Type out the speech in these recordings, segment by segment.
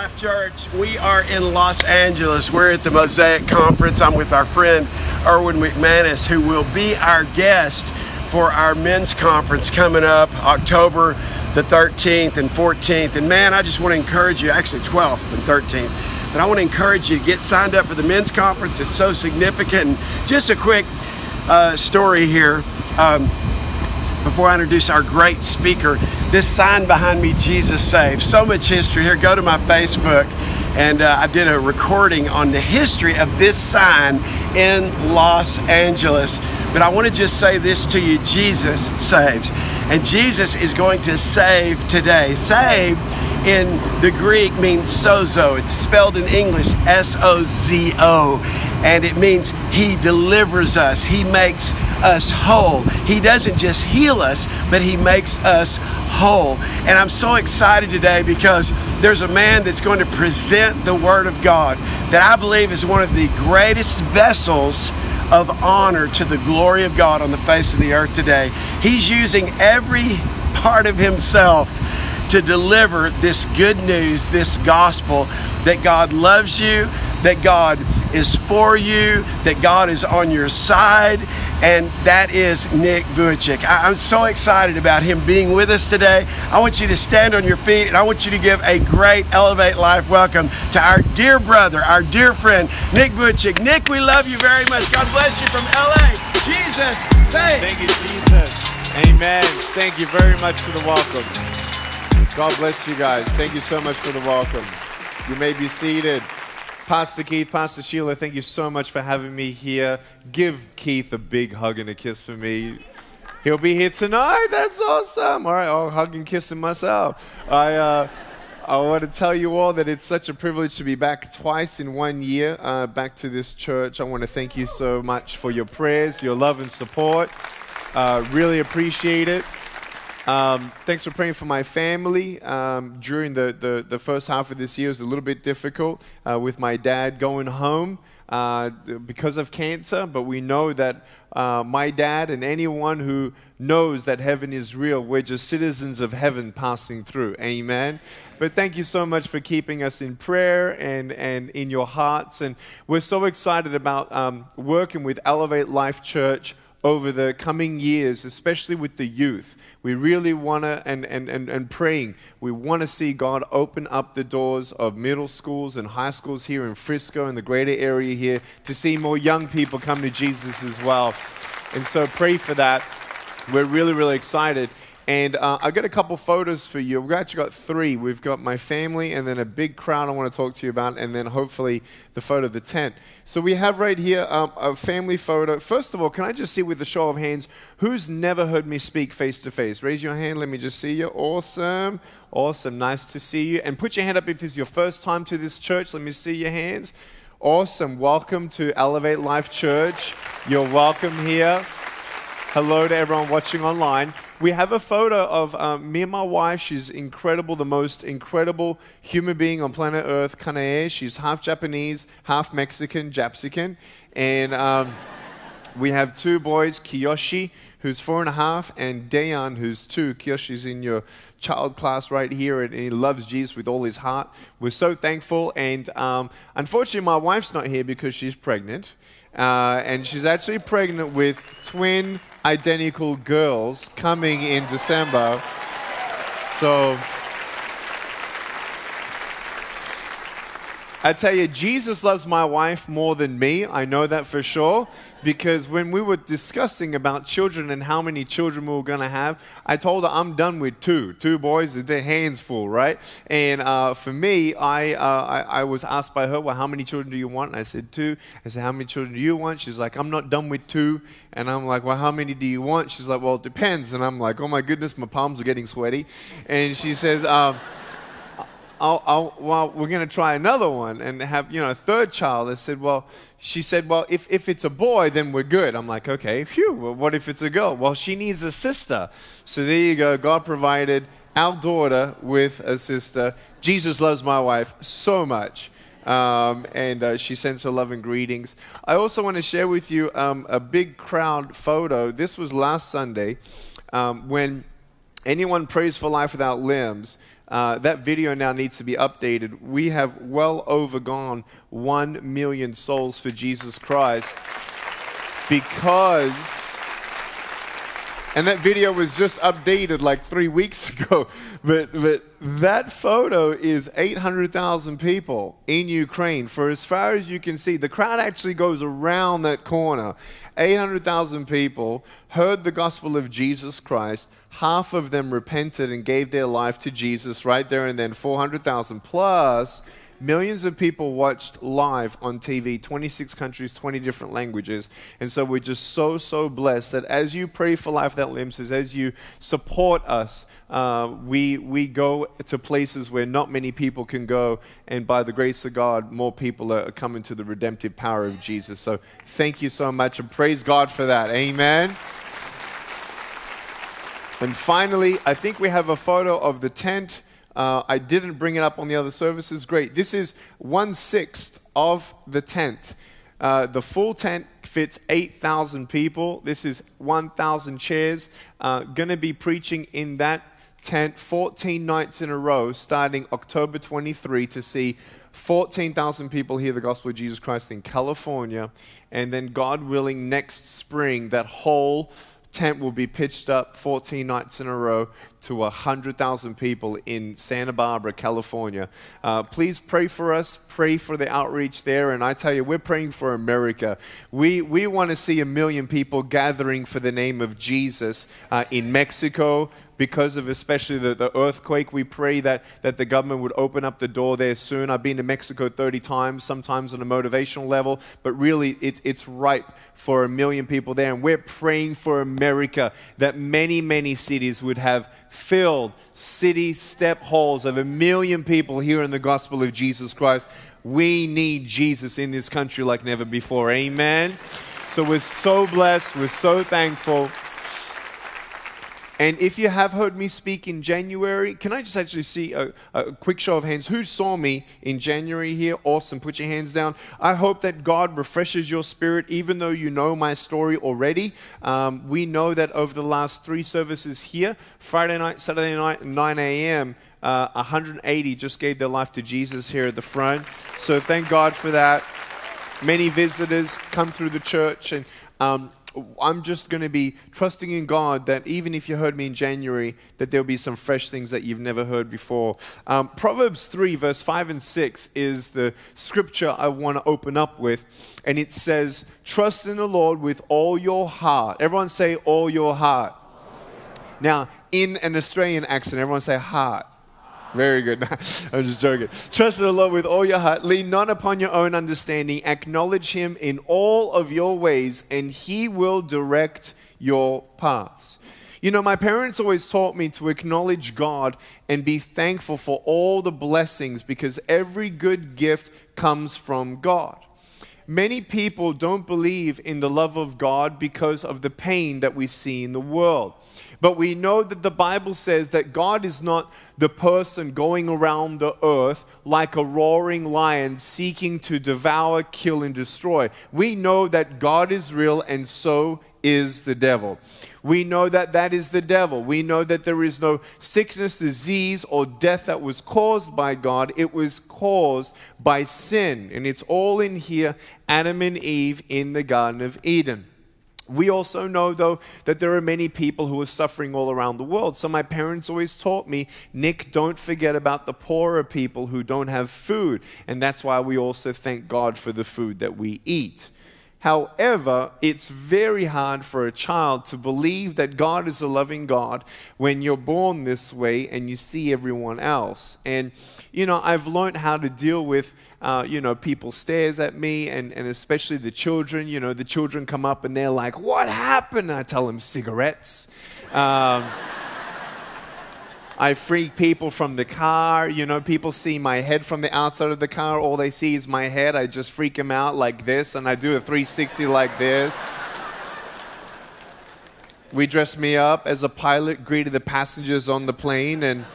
Life Church. We are in Los Angeles. We're at the Mosaic Conference. I'm with our friend Erwin McManus, who will be our guest for our men's conference coming up October the 13th and 14th. And man, I just want to encourage you, actually 12th and 13th, but I want to encourage you to get signed up for the men's conference. It's so significant. And just a quick uh, story here. Um, before I introduce our great speaker, this sign behind me, Jesus Saves. So much history here. Go to my Facebook, and uh, I did a recording on the history of this sign in Los Angeles. But I want to just say this to you Jesus saves. And Jesus is going to save today. Save in the Greek means sozo. It's spelled in English S O Z O. And it means He delivers us, He makes us whole. He doesn't just heal us, but He makes us whole. And I'm so excited today because there's a man that's going to present the Word of God that I believe is one of the greatest vessels of honor to the glory of God on the face of the earth today. He's using every part of himself to deliver this good news, this gospel that God loves you, that God is for you, that God is on your side, and that is Nick Vujicic. I'm so excited about him being with us today. I want you to stand on your feet and I want you to give a great Elevate Life welcome to our dear brother, our dear friend, Nick Vujicic. Nick, we love you very much. God bless you from LA. Jesus, say. Thank you, Jesus. Amen. Thank you very much for the welcome. God bless you guys. Thank you so much for the welcome. You may be seated. Pastor Keith, Pastor Sheila, thank you so much for having me here. Give Keith a big hug and a kiss for me. He'll be here tonight. That's awesome. All right, I'll hug and kiss him myself. I, uh, I want to tell you all that it's such a privilege to be back twice in one year, uh, back to this church. I want to thank you so much for your prayers, your love and support. Uh, really appreciate it. Um, thanks for praying for my family. Um, during the, the, the, first half of this year, it was a little bit difficult uh, with my dad going home uh, because of cancer, but we know that uh, my dad and anyone who knows that heaven is real, we're just citizens of heaven passing through. Amen. But thank you so much for keeping us in prayer and, and in your hearts. And we're so excited about um, working with Elevate Life Church over the coming years, especially with the youth. We really want to, and, and, and, and praying, we want to see God open up the doors of middle schools and high schools here in Frisco and the greater area here to see more young people come to Jesus as well. And so pray for that. We're really, really excited. And uh, I got a couple photos for you. We've actually got three. We've got my family and then a big crowd I want to talk to you about, and then hopefully the photo of the tent. So we have right here um, a family photo. First of all, can I just see with a show of hands who's never heard me speak face to face? Raise your hand. Let me just see you. Awesome. Awesome. Nice to see you. And put your hand up if this is your first time to this church. Let me see your hands. Awesome. Welcome to Elevate Life Church. You're welcome here. Hello to everyone watching online. We have a photo of um, me and my wife. She's incredible, the most incredible human being on planet Earth, Kanae. She's half Japanese, half Mexican, Japsican. And um, we have two boys, Kiyoshi, who's four and a half, and Dejan, who's two. Kiyoshi's in your child class right here, and he loves Jesus with all his heart. We're so thankful. And um, unfortunately, my wife's not here because she's pregnant. Uh, and she's actually pregnant with twin identical girls coming in December. So I tell you, Jesus loves my wife more than me. I know that for sure. Because when we were discussing about children and how many children we were going to have, I told her I'm done with two. Two boys, their hands full, right? And uh, for me, I, uh, I, I, was asked by her, Well, how many children do you want? And I said, Two. I said, How many children do you want? She's like, I'm not done with two. And I'm like, Well, how many do you want? She's like, Well, it depends. And I'm like, Oh my goodness, my palms are getting sweaty. And she says, um, I'll, I'll, well, we're going to try another one and have, you know, a third child. I said, well, she said, well, if, if it's a boy, then we're good. I'm like, okay, phew, well, what if it's a girl? Well, she needs a sister. So there you go. God provided our daughter with a sister. Jesus loves my wife so much. Um, and uh, she sends her love and greetings. I also want to share with you um, a big crowd photo. This was last Sunday um, when anyone prays for life without limbs Uh, that video now needs to be updated. We have well overgone 1 million souls for Jesus Christ because and that video was just updated like three weeks ago. But, but that photo is 800,000 people in Ukraine. For as far as you can see, the crowd actually goes around that corner. 800,000 people heard the gospel of Jesus Christ. Half of them repented and gave their life to Jesus right there and then. 400,000 plus Millions of people watched live on TV, 26 countries, 20 different languages. And so we're just so, so blessed that as you pray for Life Without Limbs, as you support us, uh, we, we go to places where not many people can go. And by the grace of God, more people are coming to the redemptive power of Jesus. So thank you so much and praise God for that. Amen. And finally, I think we have a photo of the tent. Uh, I didn't bring it up on the other services. Great. This is one sixth of the tent. Uh, the full tent fits 8,000 people. This is 1,000 chairs. Uh, Going to be preaching in that tent 14 nights in a row starting October 23 to see 14,000 people hear the gospel of Jesus Christ in California. And then, God willing, next spring, that whole tent will be pitched up 14 nights in a row to 100,000 people in Santa Barbara, California. Uh, please pray for us. Pray for the outreach there. And I tell you, we're praying for America. We, we want to see a million people gathering for the name of Jesus uh, in Mexico because of especially the, the earthquake. We pray that, that the government would open up the door there soon. I've been to Mexico 30 times, sometimes on a motivational level, but really it, it's ripe for a million people there. And we're praying for America that many, many cities would have filled city step halls of a million people hearing the gospel of Jesus Christ. We need Jesus in this country like never before. Amen. So we're so blessed. We're so thankful. And if you have heard me speak in January, can I just actually see a, a, quick show of hands? Who saw me in January here? Awesome. Put your hands down. I hope that God refreshes your spirit, even though you know my story already. Um, we know that over the last three services here, Friday night, Saturday night, 9 a.m., uh, 180 just gave their life to Jesus here at the front. So thank God for that. Many visitors come through the church and um, I'm just going to be trusting in God that even if you heard me in January, that there'll be some fresh things that you've never heard before. Um, Proverbs 3, verse 5 and 6 is the scripture I want to open up with. And it says, Trust in the Lord with all your heart. Everyone say, all your heart. Now, in an Australian accent, everyone say, heart. Very good. I'm just joking. Trust in the Lord with all your heart. Lean not upon your own understanding. Acknowledge Him in all of your ways, and He will direct your paths. You know, my parents always taught me to acknowledge God and be thankful for all the blessings because every good gift comes from God. Many people don't believe in the love of God because of the pain that we see in the world. But we know that the Bible says that God is not the person going around the earth like a roaring lion seeking to devour, kill, and destroy. We know that God is real and so is the devil. We know that that is the devil. We know that there is no sickness, disease, or death that was caused by God. It was caused by sin. And it's all in here Adam and Eve in the Garden of Eden. We also know, though, that there are many people who are suffering all around the world. So, my parents always taught me, Nick, don't forget about the poorer people who don't have food. And that's why we also thank God for the food that we eat. However, it's very hard for a child to believe that God is a loving God when you're born this way and you see everyone else. And, you know, I've learned how to deal with, uh, you know, people stares at me and, and especially the children. You know, the children come up and they're like, What happened? I tell them cigarettes. Um, I freak people from the car. You know, people see my head from the outside of the car. All they see is my head. I just freak them out like this, and I do a 360 like this. We dressed me up as a pilot, greeted the passengers on the plane, and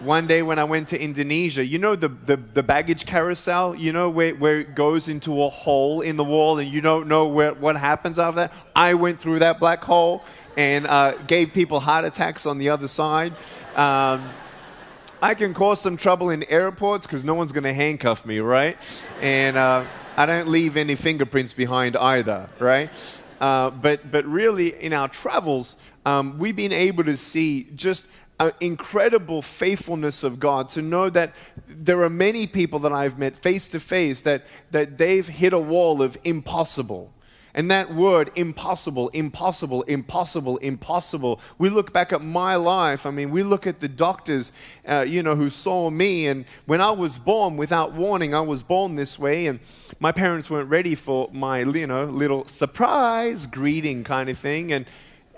one day when I went to Indonesia, you know the, the, the, baggage carousel, you know where, where it goes into a hole in the wall and you don't know where, what happens after that? I went through that black hole and uh, gave people heart attacks on the other side. Um, I can cause some trouble in airports because no one's going to handcuff me, right? And uh, I don't leave any fingerprints behind either, right? Uh, but, but really, in our travels, um, we've been able to see just an incredible faithfulness of God to know that there are many people that I've met face to face that, that they've hit a wall of impossible. And that word, impossible, impossible, impossible, impossible, we look back at my life. I mean, we look at the doctors, uh, you know, who saw me. And when I was born, without warning, I was born this way. And my parents weren't ready for my, you know, little surprise greeting kind of thing. And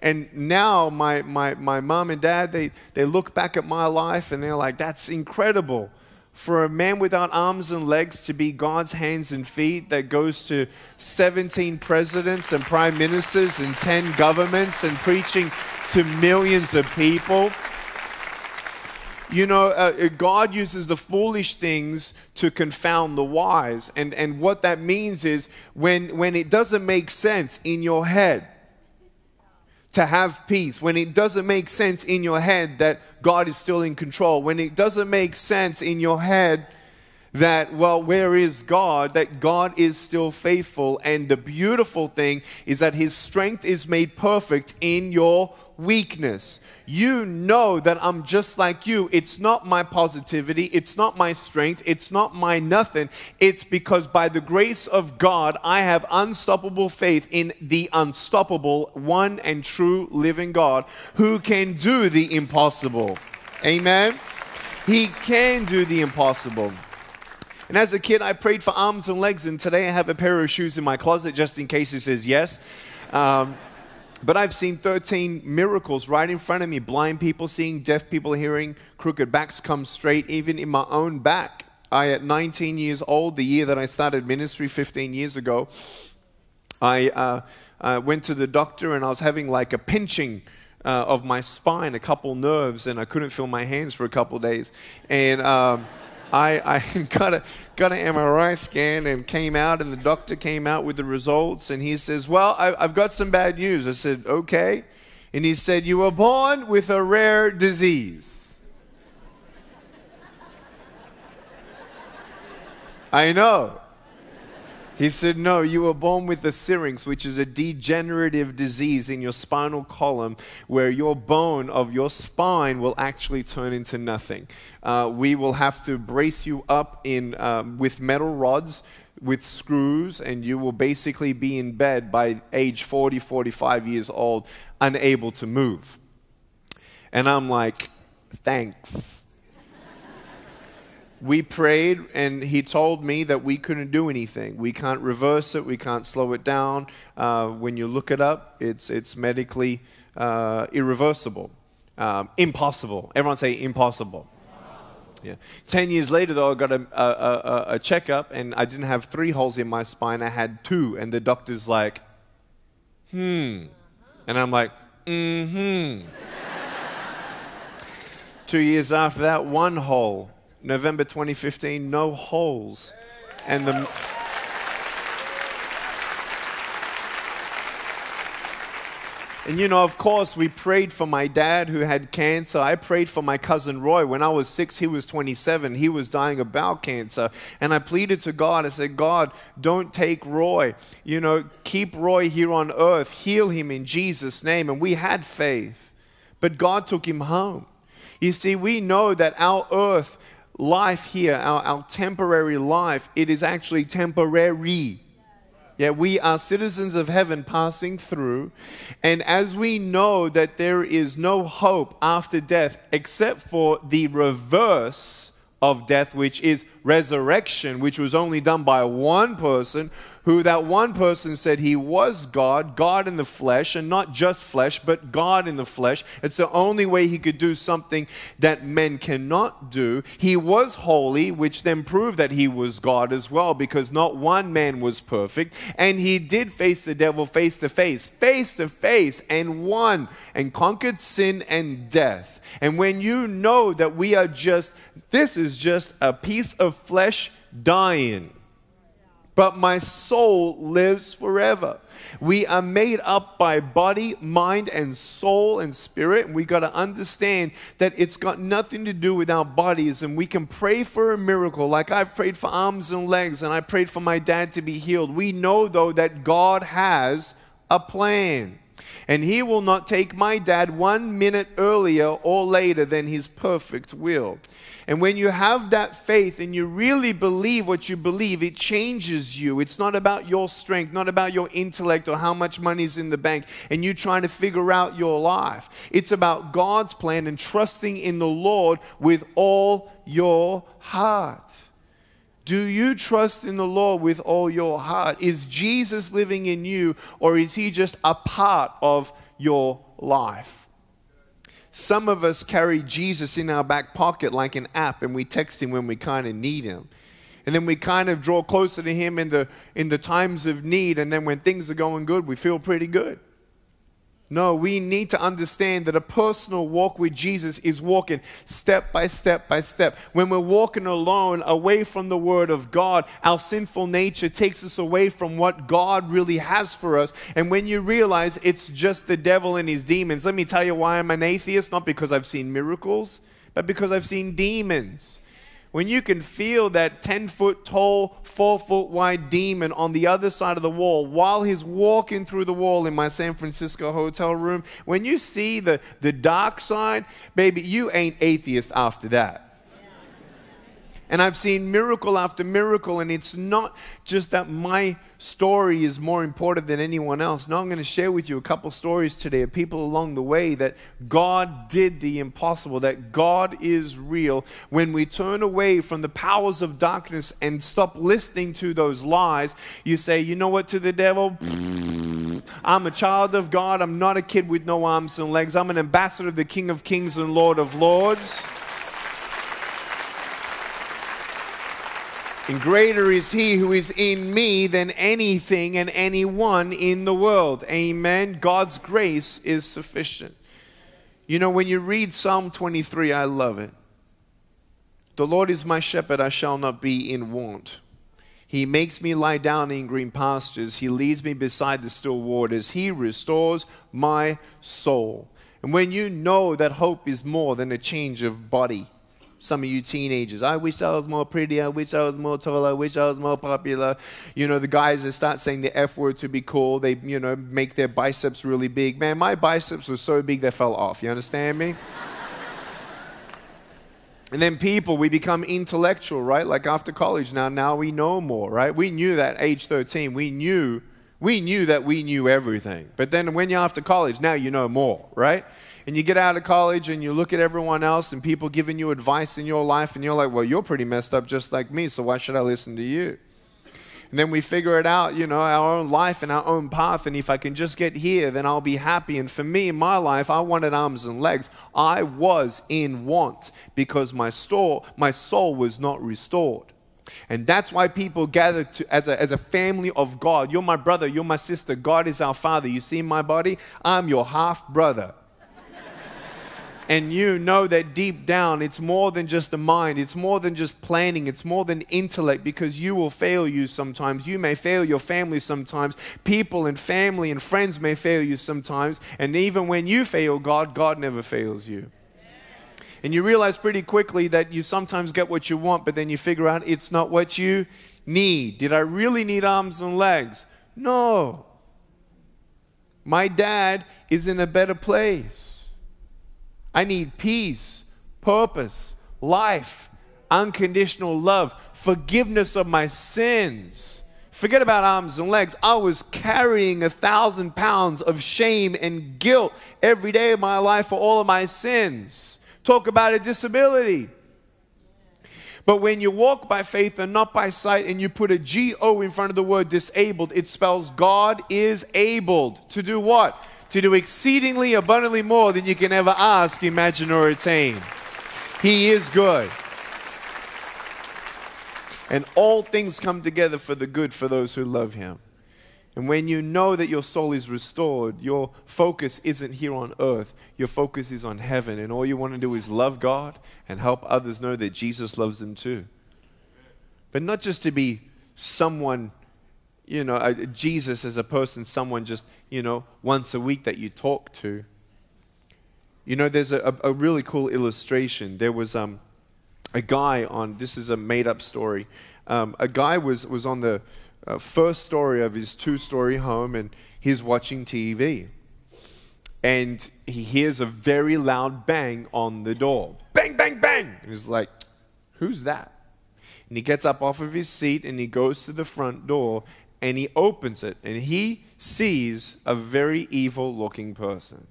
and now my, my, my mom and dad, they, they look back at my life and they're like, that's incredible. For a man without arms and legs to be God's hands and feet that goes to 17 presidents and prime ministers and 10 governments and preaching to millions of people. You know, uh, God uses the foolish things to confound the wise. And, and what that means is when, when it doesn't make sense in your head, to have peace, when it doesn't make sense in your head that God is still in control, when it doesn't make sense in your head that, well, where is God? That God is still faithful. And the beautiful thing is that His strength is made perfect in your weakness you know that I'm just like you. It's not my positivity, it's not my strength, it's not my nothing. It's because by the grace of God, I have unstoppable faith in the unstoppable, one and true living God who can do the impossible. Amen. He can do the impossible. And as a kid, I prayed for arms and legs, and today I have a pair of shoes in my closet just in case he says yes. Um, but I've seen 13 miracles right in front of me blind people seeing, deaf people hearing, crooked backs come straight, even in my own back. I, at 19 years old, the year that I started ministry 15 years ago, I uh, uh, went to the doctor and I was having like a pinching. Uh, of my spine, a couple nerves, and I couldn't feel my hands for a couple days. And um, I, I got, a, got an MRI scan and came out, and the doctor came out with the results, and he says, Well, I've got some bad news. I said, Okay. And he said, You were born with a rare disease. I know. He said, No, you were born with the syrinx, which is a degenerative disease in your spinal column where your bone of your spine will actually turn into nothing. Uh, we will have to brace you up in, um, with metal rods with screws, and you will basically be in bed by age 40, 45 years old, unable to move. And I'm like, Thanks we prayed and he told me that we couldn't do anything we can't reverse it we can't slow it down uh, when you look it up it's, it's medically uh, irreversible um, impossible everyone say impossible yeah. 10 years later, though, I got a, a, a, a, checkup and I didn't have three holes in my spine. I had two. And the doctor's like, hmm. And I'm like, mm hmm. two years after that, one hole. November 2015, no holes. And the. And you know, of course, we prayed for my dad who had cancer. I prayed for my cousin Roy. When I was six, he was 27. He was dying of bowel cancer. And I pleaded to God. I said, God, don't take Roy. You know, keep Roy here on earth. Heal him in Jesus' name. And we had faith. But God took him home. You see, we know that our earth life here, our, our temporary life, it is actually temporary. Yeah, we are citizens of heaven passing through. And as we know that there is no hope after death except for the reverse of death, which is resurrection, which was only done by one person, who that one person said he was God, God in the flesh, and not just flesh, but God in the flesh. It's the only way he could do something that men cannot do. He was holy, which then proved that he was God as well, because not one man was perfect. And he did face the devil face to face, face to face, and won and conquered sin and death. And when you know that we are just, this is just a piece of flesh dying but my soul lives forever. We are made up by body, mind, and soul and spirit. And we got to understand that it's got nothing to do with our bodies. And we can pray for a miracle, like I've prayed for arms and legs, and I prayed for my dad to be healed. We know, though, that God has a plan. And he will not take my dad one minute earlier or later than his perfect will. And when you have that faith and you really believe what you believe, it changes you. It's not about your strength, not about your intellect or how much money is in the bank and you trying to figure out your life. It's about God's plan and trusting in the Lord with all your heart. Do you trust in the Lord with all your heart? Is Jesus living in you or is he just a part of your life? Some of us carry Jesus in our back pocket like an app and we text him when we kind of need him. And then we kind of draw closer to him in the, in the times of need. And then when things are going good, we feel pretty good. No, we need to understand that a personal walk with Jesus is walking step by step by step. When we're walking alone away from the Word of God, our sinful nature takes us away from what God really has for us. And when you realize it's just the devil and his demons, let me tell you why I'm an atheist. Not because I've seen miracles, but because I've seen demons when you can feel that 10 foot tall, 4 foot wide demon on the other side of the wall while he's walking through the wall in my San Francisco hotel room, when you see the, the dark side, baby, you ain't atheist after that. And I've seen miracle after miracle, and it's not just that my story is more important than anyone else. Now, I'm going to share with you a couple stories today of people along the way that God did the impossible, that God is real. When we turn away from the powers of darkness and stop listening to those lies, you say, you know what, to the devil? I'm a child of God. I'm not a kid with no arms and legs. I'm an ambassador of the King of Kings and Lord of Lords. And greater is he who is in me than anything and anyone in the world. Amen. God's grace is sufficient. You know, when you read Psalm 23, I love it. The Lord is my shepherd, I shall not be in want. He makes me lie down in green pastures. He leads me beside the still waters. He restores my soul. And when you know that hope is more than a change of body, some of you teenagers. I wish I was more pretty. I wish I was more tall. I wish I was more popular. You know, the guys that start saying the F word to be cool, they, you know, make their biceps really big. Man, my biceps were so big they fell off. You understand me? and then people, we become intellectual, right? Like after college now, now we know more, right? We knew that age 13. We knew, we knew that we knew everything. But then when you're after college, now you know more, right? And you get out of college and you look at everyone else and people giving you advice in your life, and you're like, well, you're pretty messed up just like me, so why should I listen to you? And then we figure it out, you know, our own life and our own path. And if I can just get here, then I'll be happy. And for me, in my life, I wanted arms and legs. I was in want because my, store, my soul was not restored. And that's why people gather to, as, a, as a family of God. You're my brother, you're my sister. God is our father. You see my body? I'm your half brother and you know that deep down it's more than just the mind, it's more than just planning, it's more than intellect because you will fail you sometimes. You may fail your family sometimes. People and family and friends may fail you sometimes. And even when you fail God, God never fails you. And you realize pretty quickly that you sometimes get what you want, but then you figure out it's not what you need. Did I really need arms and legs? No. My dad is in a better place. I need peace, purpose, life, unconditional love, forgiveness of my sins. Forget about arms and legs. I was carrying a thousand pounds of shame and guilt every day of my life for all of my sins. Talk about a disability. But when you walk by faith and not by sight, and you put a G O in front of the word disabled, it spells God is able to do what? To do exceedingly abundantly more than you can ever ask, imagine, or attain. He is good. And all things come together for the good for those who love Him. And when you know that your soul is restored, your focus isn't here on earth, your focus is on heaven. And all you want to do is love God and help others know that Jesus loves them too. But not just to be someone you know, uh, Jesus as a person, someone just, you know, once a week that you talk to. You know, there's a, a really cool illustration. There was um, a guy on, this is a made up story. Um, a guy was, was on the uh, first story of his two story home and he's watching TV. And he hears a very loud bang on the door. Bang, bang, bang. And he's like, Who's that? And he gets up off of his seat and he goes to the front door and he opens it and he sees a very evil looking person.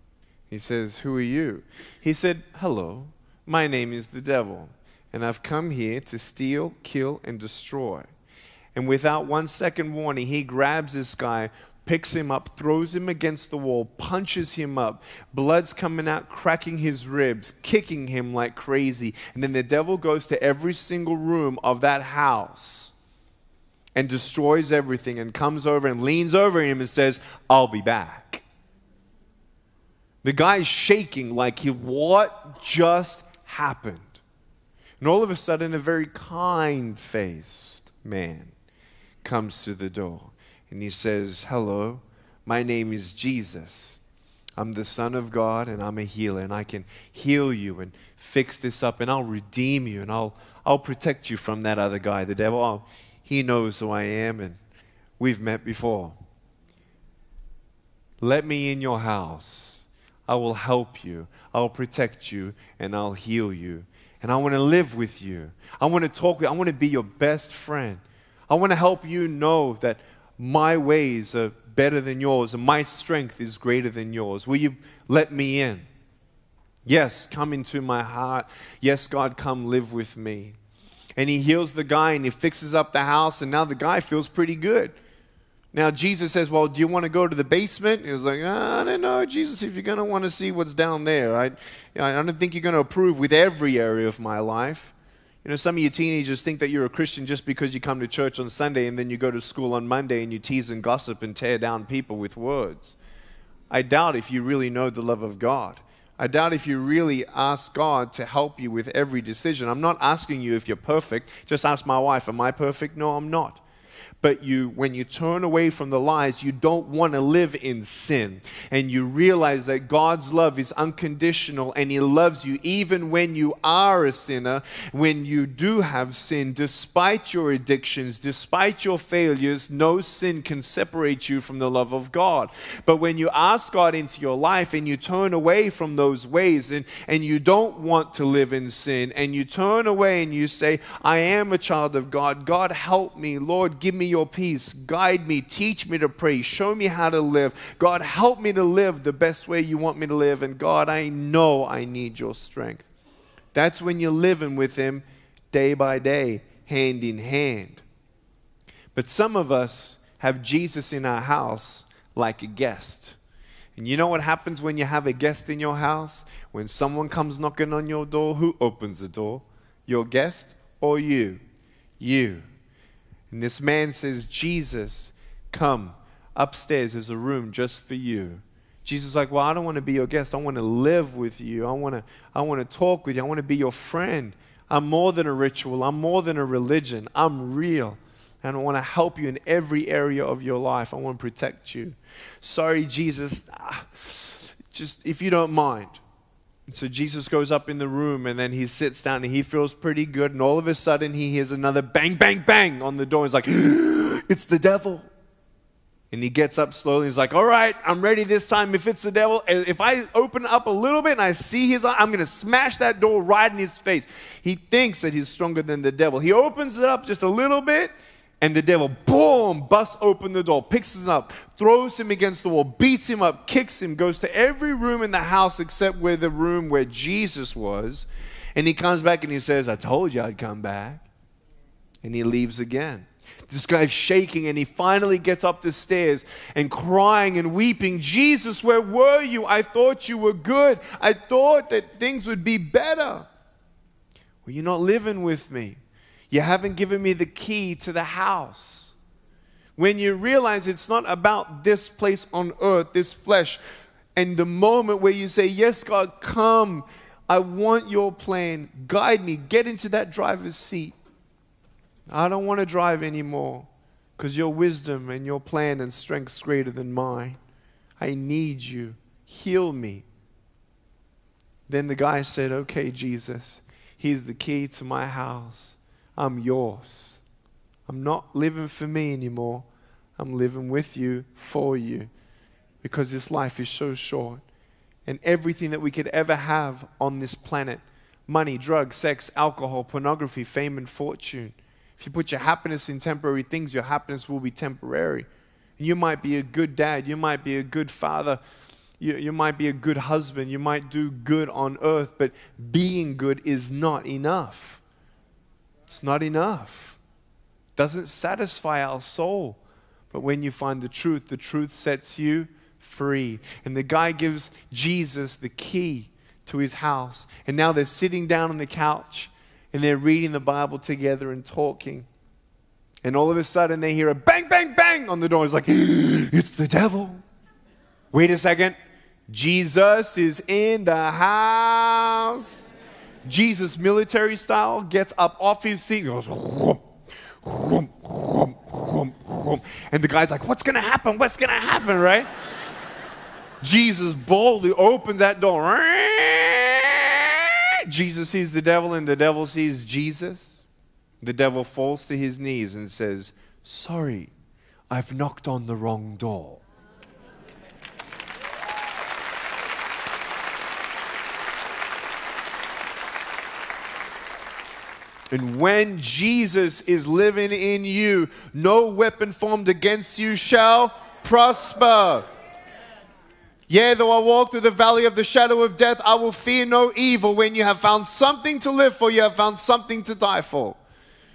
He says, Who are you? He said, Hello, my name is the devil, and I've come here to steal, kill, and destroy. And without one second warning, he grabs this guy, picks him up, throws him against the wall, punches him up. Blood's coming out, cracking his ribs, kicking him like crazy. And then the devil goes to every single room of that house and destroys everything and comes over and leans over him and says, I'll be back. The guy's shaking like he, what just happened? And all of a sudden, a very kind faced man comes to the door and he says, Hello, my name is Jesus. I'm the Son of God and I'm a healer and I can heal you and fix this up and I'll redeem you and I'll, I'll protect you from that other guy, the devil. Oh, he knows who I am and we've met before. Let me in your house. I will help you. I'll protect you and I'll heal you. And I want to live with you. I want to talk with you. I want to be your best friend. I want to help you know that my ways are better than yours and my strength is greater than yours. Will you let me in? Yes, come into my heart. Yes, God, come live with me. And he heals the guy and he fixes up the house, and now the guy feels pretty good. Now, Jesus says, Well, do you want to go to the basement? He was like, I don't know, Jesus, if you're going to want to see what's down there, I, I don't think you're going to approve with every area of my life. You know, some of you teenagers think that you're a Christian just because you come to church on Sunday and then you go to school on Monday and you tease and gossip and tear down people with words. I doubt if you really know the love of God. I doubt if you really ask God to help you with every decision. I'm not asking you if you're perfect. Just ask my wife, Am I perfect? No, I'm not but you when you turn away from the lies you don't want to live in sin. And you realize that God's love is unconditional and he loves you even when you are a sinner when you do have sin despite your addictions despite your failures no sin can separate you from the love of God. But when you ask God into your life and you turn away from those ways and, and you don't want to live in sin and you turn away and you say I am a child of God. God help me Lord give me your peace. Guide me. Teach me to pray. Show me how to live. God, help me to live the best way you want me to live. And God, I know I need your strength. That's when you're living with Him day by day, hand in hand. But some of us have Jesus in our house like a guest. And you know what happens when you have a guest in your house? When someone comes knocking on your door, who opens the door? Your guest or you? You. And this man says, Jesus, come upstairs. There's a room just for you. Jesus is like, Well, I don't want to be your guest. I want to live with you. I want to, I want to talk with you. I want to be your friend. I'm more than a ritual. I'm more than a religion. I'm real. And I want to help you in every area of your life. I want to protect you. Sorry, Jesus. Ah, just if you don't mind, so Jesus goes up in the room and then he sits down and he feels pretty good. And all of a sudden he hears another bang, bang, bang on the door. He's like, it's the devil. And he gets up slowly. He's like, all right, I'm ready this time. If it's the devil, if I open up a little bit and I see his eye, I'm going to smash that door right in his face. He thinks that he's stronger than the devil. He opens it up just a little bit and the devil, boom, busts open the door, picks him up, throws him against the wall, beats him up, kicks him, goes to every room in the house except where the room where Jesus was. And he comes back and he says, I told you I'd come back. And he leaves again. This guy's shaking and he finally gets up the stairs and crying and weeping, Jesus, where were you? I thought you were good. I thought that things would be better. Well, you're not living with me. You haven't given me the key to the house. When you realize it's not about this place on earth, this flesh, and the moment where you say, Yes, God, come, I want your plan, guide me, get into that driver's seat. I don't want to drive anymore. because your wisdom and your plan and strength is greater than mine. I need you. Heal me. Then the guy said, Okay, Jesus, here's the key to my house. I'm yours. I'm not living for me anymore. I'm living with you, for you, because this life is so short. And everything that we could ever have on this planet money, drugs, sex, alcohol, pornography, fame, and fortune. If you put your happiness in temporary things, your happiness will be temporary. And you might be a good dad, you might be a good father, you, you might be a good husband, you might do good on earth, but being good is not enough. It's not enough. Doesn't satisfy our soul. But when you find the truth, the truth sets you free. And the guy gives Jesus the key to his house. And now they're sitting down on the couch and they're reading the Bible together and talking. And all of a sudden they hear a bang, bang, bang on the door. It's like, it's the devil. Wait a second. Jesus is in the house. Jesus, military style, gets up off his seat goes, whoop, whoop, whoop, and the guy's like, What's to happen? What's to happen, right? Jesus boldly opens that door. Jesus sees the devil, and the devil sees Jesus. The devil falls to his knees and says, Sorry, I've knocked on the wrong door. And when Jesus is living in you, no weapon formed against you shall prosper. Yea, though I walk through the valley of the shadow of death, I will fear no evil. When you have found something to live for, you have found something to die for.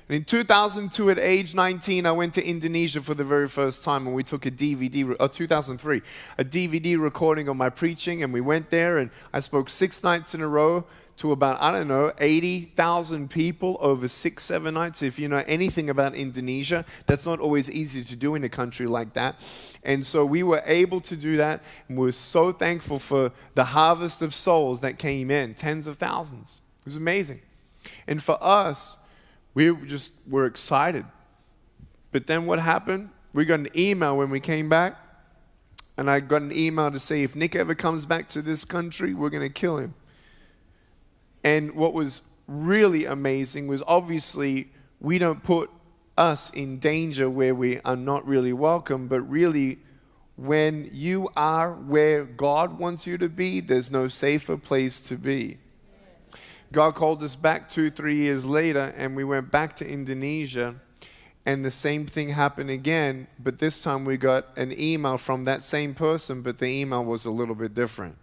And in 2002, at age 19, I went to Indonesia for the very first time, and we took a DVD, or uh, 2003, a DVD recording of my preaching, and we went there, and I spoke six nights in a row to about, I don't know, 80,000 people over six, seven nights. If you know anything about Indonesia, that's not always easy to do in a country like that. And so we were able to do that, and we're so thankful for the harvest of souls that came in tens of thousands. It was amazing. And for us, we just were excited. But then what happened? We got an email when we came back, and I got an email to say if Nick ever comes back to this country, we're going to kill him. And what was really amazing was obviously we don't put us in danger where we are not really welcome, but really when you are where God wants you to be, there's no safer place to be. God called us back two, three years later, and we went back to Indonesia, and the same thing happened again, but this time we got an email from that same person, but the email was a little bit different.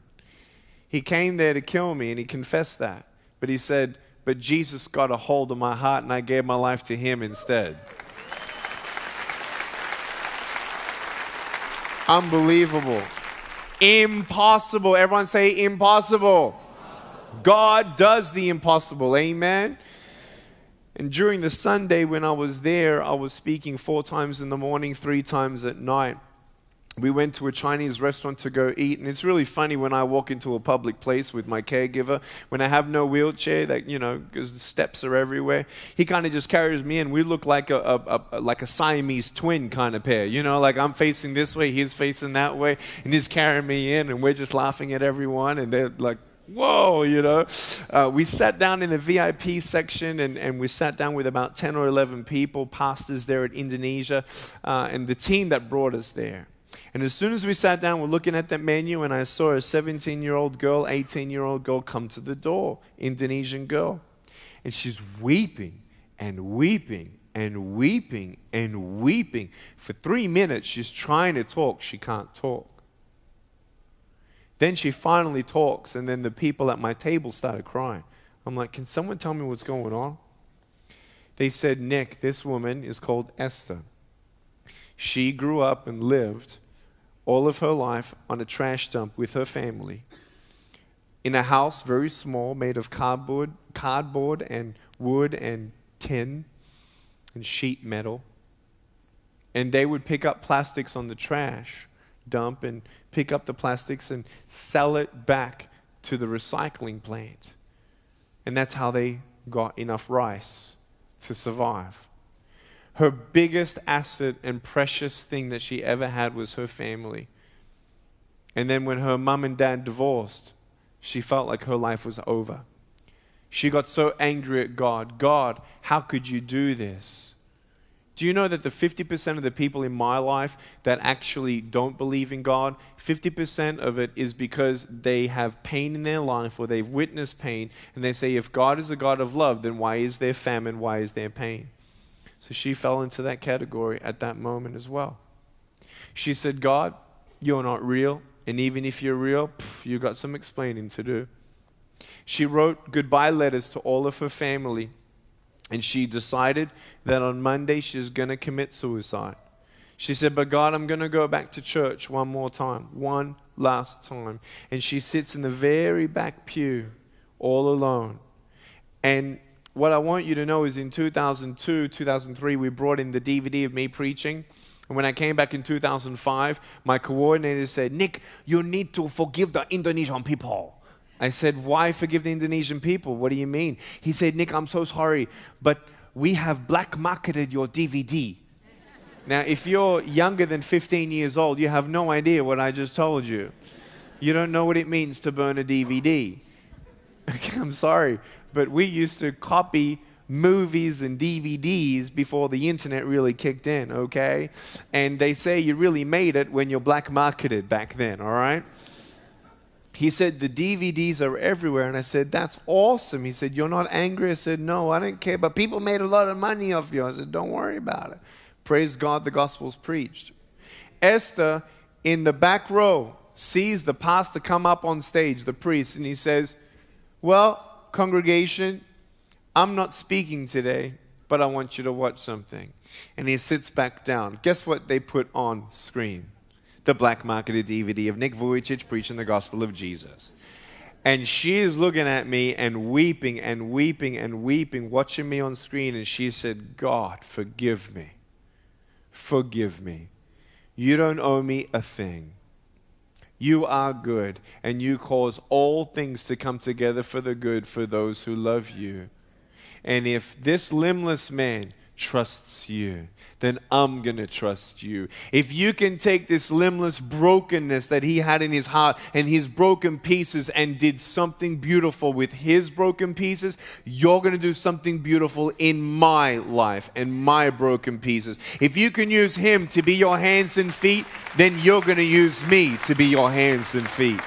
He came there to kill me, and he confessed that. But he said, But Jesus got a hold of my heart, and I gave my life to him instead. Unbelievable. Impossible. Everyone say impossible. God does the impossible. Amen. And during the Sunday when I was there, I was speaking four times in the morning, three times at night we went to a Chinese restaurant to go eat, and it's really funny when I walk into a public place with my caregiver. When I have no wheelchair, that you know, because the steps are everywhere, he kind of just carries me, and we look like a, a, a, like a Siamese twin kind of pair. You know, like I'm facing this way, he's facing that way, and he's carrying me in, and we're just laughing at everyone, and they're like, whoa, you know. Uh, we sat down in the VIP section and, and we sat down with about 10 or 11 people, pastors there at Indonesia, uh, and the team that brought us there. And as soon as we sat down, we're looking at that menu, and I saw a 17 year old girl, 18 year old girl come to the door, Indonesian girl. And she's weeping and weeping and weeping and weeping. For three minutes, she's trying to talk. She can't talk. Then she finally talks, and then the people at my table started crying. I'm like, Can someone tell me what's going on? They said, Nick, this woman is called Esther. She grew up and lived all of her life on a trash dump with her family in a house very small made of cardboard, cardboard and wood and tin and sheet metal. And they would pick up plastics on the trash dump and pick up the plastics and sell it back to the recycling plant. And that's how they got enough rice to survive. Her biggest asset and precious thing that she ever had was her family. And then when her mom and dad divorced, she felt like her life was over. She got so angry at God. God, how could you do this? Do you know that the 50% of the people in my life that actually don't believe in God, 50% of it is because they have pain in their life or they've witnessed pain and they say, if God is a God of love, then why is there famine? Why is there pain? So she fell into that category at that moment as well. She said, God, you're not real. And even if you're real, pff, you got some explaining to do. She wrote goodbye letters to all of her family and she decided that on Monday she was going to commit suicide. She said, But God, I'm going to go back to church one more time, one last time. And she sits in the very back pew all alone. And what I want you to know is in 2002, 2003, we brought in the DVD of me preaching. And when I came back in 2005, my coordinator said, Nick, you need to forgive the Indonesian people. I said, Why forgive the Indonesian people? What do you mean? He said, Nick, I'm so sorry, but we have black marketed your DVD. Now, if you're younger than 15 years old, you have no idea what I just told you. You don't know what it means to burn a DVD. Okay, I'm sorry, but we used to copy movies and DVDs before the internet really kicked in, okay? And they say you really made it when you're black marketed back then, all right? he said, The DVDs are everywhere. And I said, That's awesome. He said, You're not angry? I said, No, I didn't care. But people made a lot of money off you. I said, Don't worry about it. Praise God, the gospel's preached. Esther, in the back row, sees the pastor come up on stage, the priest, and he says, Well, congregation, I'm not speaking today, but I want you to watch something. And he sits back down. Guess what they put on screen? the black marketed DVD of Nick Vujicic preaching the gospel of Jesus. And she is looking at me and weeping and weeping and weeping, watching me on screen. And she said, God, forgive me. Forgive me. You don't owe me a thing. You are good, and you cause all things to come together for the good for those who love you. And if this limbless man trusts you, then I'm going to trust you. If you can take this limbless brokenness that he had in his heart and his broken pieces and did something beautiful with his broken pieces, you're going to do something beautiful in my life and my broken pieces. If you can use him to be your hands and feet, then you're going to use me to be your hands and feet.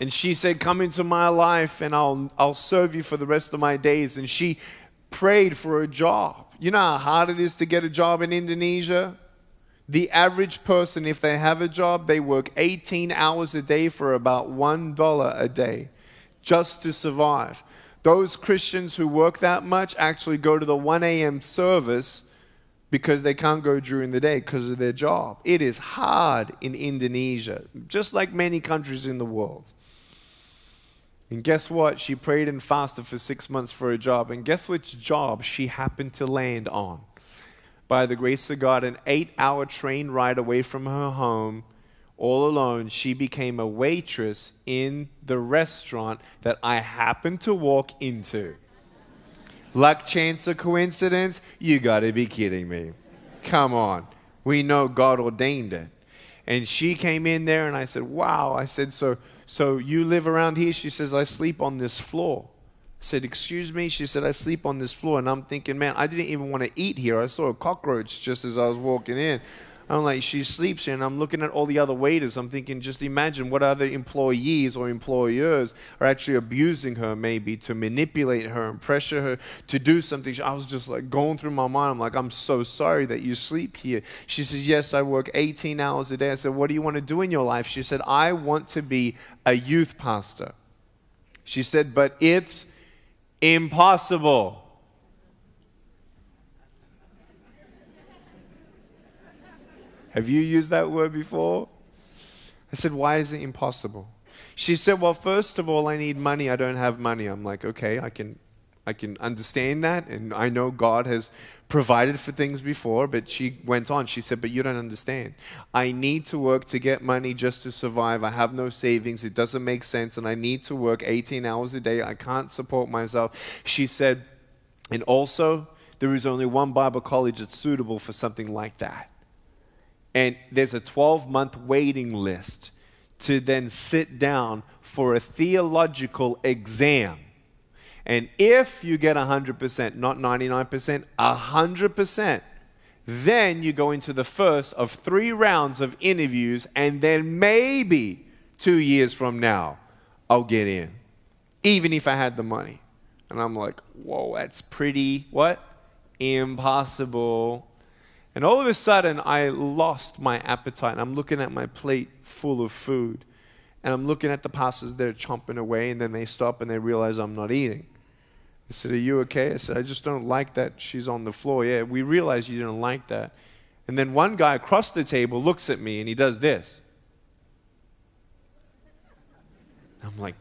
And she said, Come into my life and I'll, I'll serve you for the rest of my days. And she prayed for a job. You know how hard it is to get a job in Indonesia? The average person, if they have a job, they work 18 hours a day for about $1 a day just to survive. Those Christians who work that much actually go to the 1 a.m. service because they can't go during the day because of their job. It is hard in Indonesia, just like many countries in the world. And guess what? She prayed and fasted for six months for a job. And guess which job she happened to land on? By the grace of God, an eight hour train ride away from her home, all alone, she became a waitress in the restaurant that I happened to walk into. Luck, chance, or coincidence? You gotta be kidding me. Come on. We know God ordained it. And she came in there, and I said, Wow. I said, So so you live around here? She says, I sleep on this floor. I said, Excuse me? She said, I sleep on this floor. And I'm thinking, man, I didn't even want to eat here. I saw a cockroach just as I was walking in. I'm like, she sleeps here, and I'm looking at all the other waiters. I'm thinking, just imagine what other employees or employers are actually abusing her, maybe to manipulate her and pressure her to do something. I was just like going through my mind. I'm like, I'm so sorry that you sleep here. She says, Yes, I work 18 hours a day. I said, What do you want to do in your life? She said, I want to be a youth pastor. She said, But it's impossible. Have you used that word before? I said, Why is it impossible? She said, Well, first of all, I need money. I don't have money. I'm like, Okay, I can, I can understand that. And I know God has provided for things before. But she went on. She said, But you don't understand. I need to work to get money just to survive. I have no savings. It doesn't make sense. And I need to work 18 hours a day. I can't support myself. She said, And also, there is only one Bible college that's suitable for something like that. And there's a 12 month waiting list to then sit down for a theological exam. And if you get 100%, not 99%, 100%, then you go into the first of three rounds of interviews, and then maybe two years from now, I'll get in, even if I had the money. And I'm like, whoa, that's pretty, what? Impossible. And all of a sudden, I lost my appetite. I'm looking at my plate full of food. And I'm looking at the pastors there chomping away, and then they stop and they realize I'm not eating. I said, Are you okay? I said, I just don't like that she's on the floor. Yeah, we realize you didn't like that. And then one guy across the table looks at me and he does this. I'm like,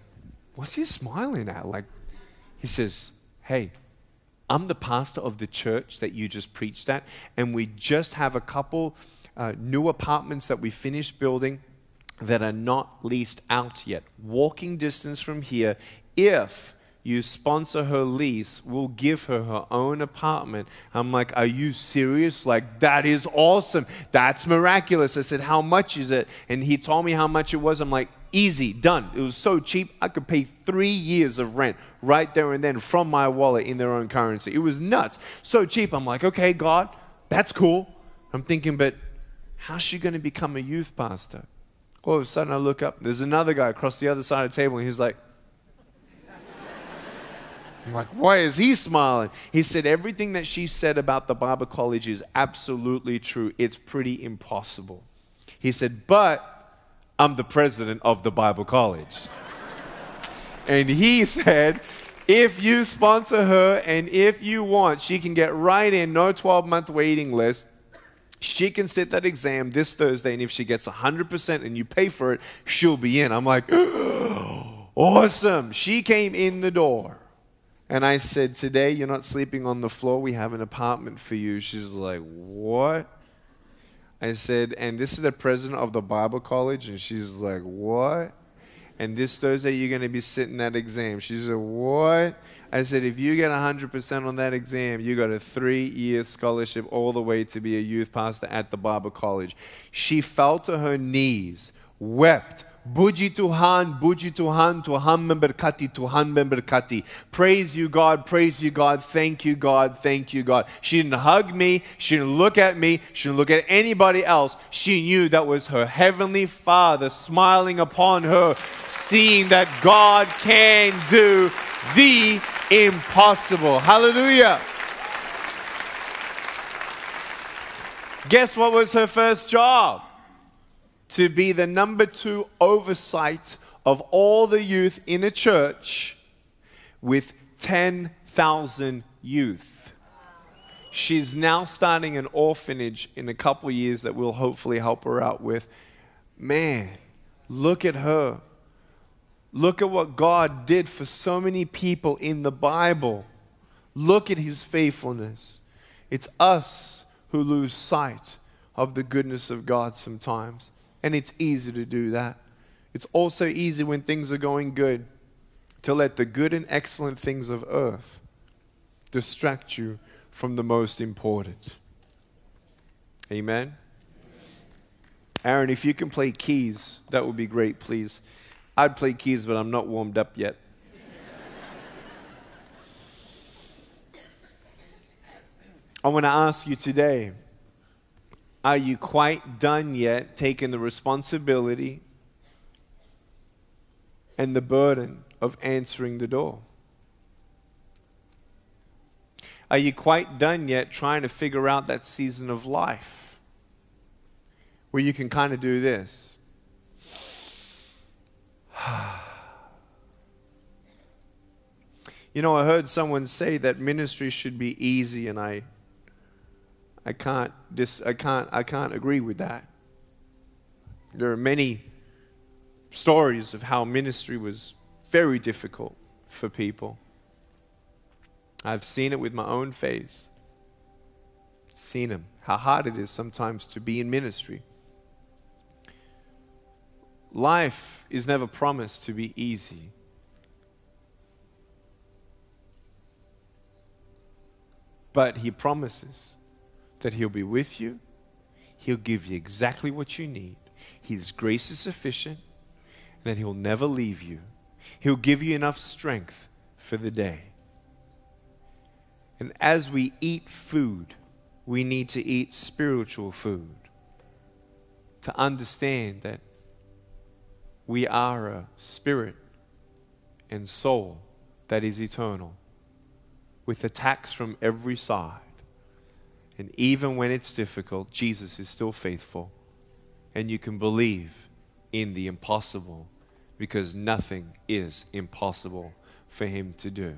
What's he smiling at? Like, he says, Hey, I'm the pastor of the church that you just preached at, and we just have a couple uh, new apartments that we finished building that are not leased out yet. Walking distance from here, if you sponsor her lease, we'll give her her own apartment. I'm like, Are you serious? Like, that is awesome. That's miraculous. I said, How much is it? And he told me how much it was. I'm like, Easy, done. It was so cheap, I could pay three years of rent right there and then from my wallet in their own currency. It was nuts. So cheap. I'm like, Okay, God, that's cool. I'm thinking, but how's she going to become a youth pastor? All of a sudden, I look up, there's another guy across the other side of the table, and he's like, I'm like, why is he smiling? He said, everything that she said about the Bible college is absolutely true. It's pretty impossible. He said, but I'm the president of the Bible college. And he said, if you sponsor her and if you want, she can get right in, no 12 month waiting list. She can sit that exam this Thursday, and if she gets 100% and you pay for it, she'll be in. I'm like, awesome. She came in the door. And I said, Today you're not sleeping on the floor. We have an apartment for you. She's like, What? I said, And this is the president of the Bible college. And she's like, What? And this Thursday you're going to be sitting that exam. She said, What? I said, If you get 100% on that exam, you got a three year scholarship all the way to be a youth pastor at the Bible college. She fell to her knees, wept Puji Tuhan, puji Tuhan, Tuhan memberkati, Tuhan memberkati. Praise you, God, praise you, God, thank you, God, thank you, God. She didn't hug me, she didn't look at me, she didn't look at anybody else. She knew that was her heavenly Father smiling upon her, seeing that God can do the impossible. Hallelujah. Guess what was her first job? To be the number two oversight of all the youth in a church with 10,000 youth. She's now starting an orphanage in a couple years that we'll hopefully help her out with. Man, look at her. Look at what God did for so many people in the Bible. Look at his faithfulness. It's us who lose sight of the goodness of God sometimes. And it's easy to do that. It's also easy when things are going good to let the good and excellent things of earth distract you from the most important. Amen. Aaron, if you can play keys, that would be great, please. I'd play keys, but I'm not warmed up yet. I want to ask you today are you quite done yet taking the responsibility and the burden of answering the door? Are you quite done yet trying to figure out that season of life where you can kind of do this? you know, I heard someone say that ministry should be easy, and I I can't, dis, I, can't, I can't agree with that. There are many stories of how ministry was very difficult for people. I've seen it with my own face. Seen them, how hard it is sometimes to be in ministry. Life is never promised to be easy. But He promises that He'll be with you, He'll give you exactly what you need. His grace is sufficient, and that He'll never leave you. He'll give you enough strength for the day. And as we eat food, we need to eat spiritual food to understand that we are a spirit and soul that is eternal with attacks from every side. And even when it's difficult, Jesus is still faithful. And you can believe in the impossible because nothing is impossible for him to do.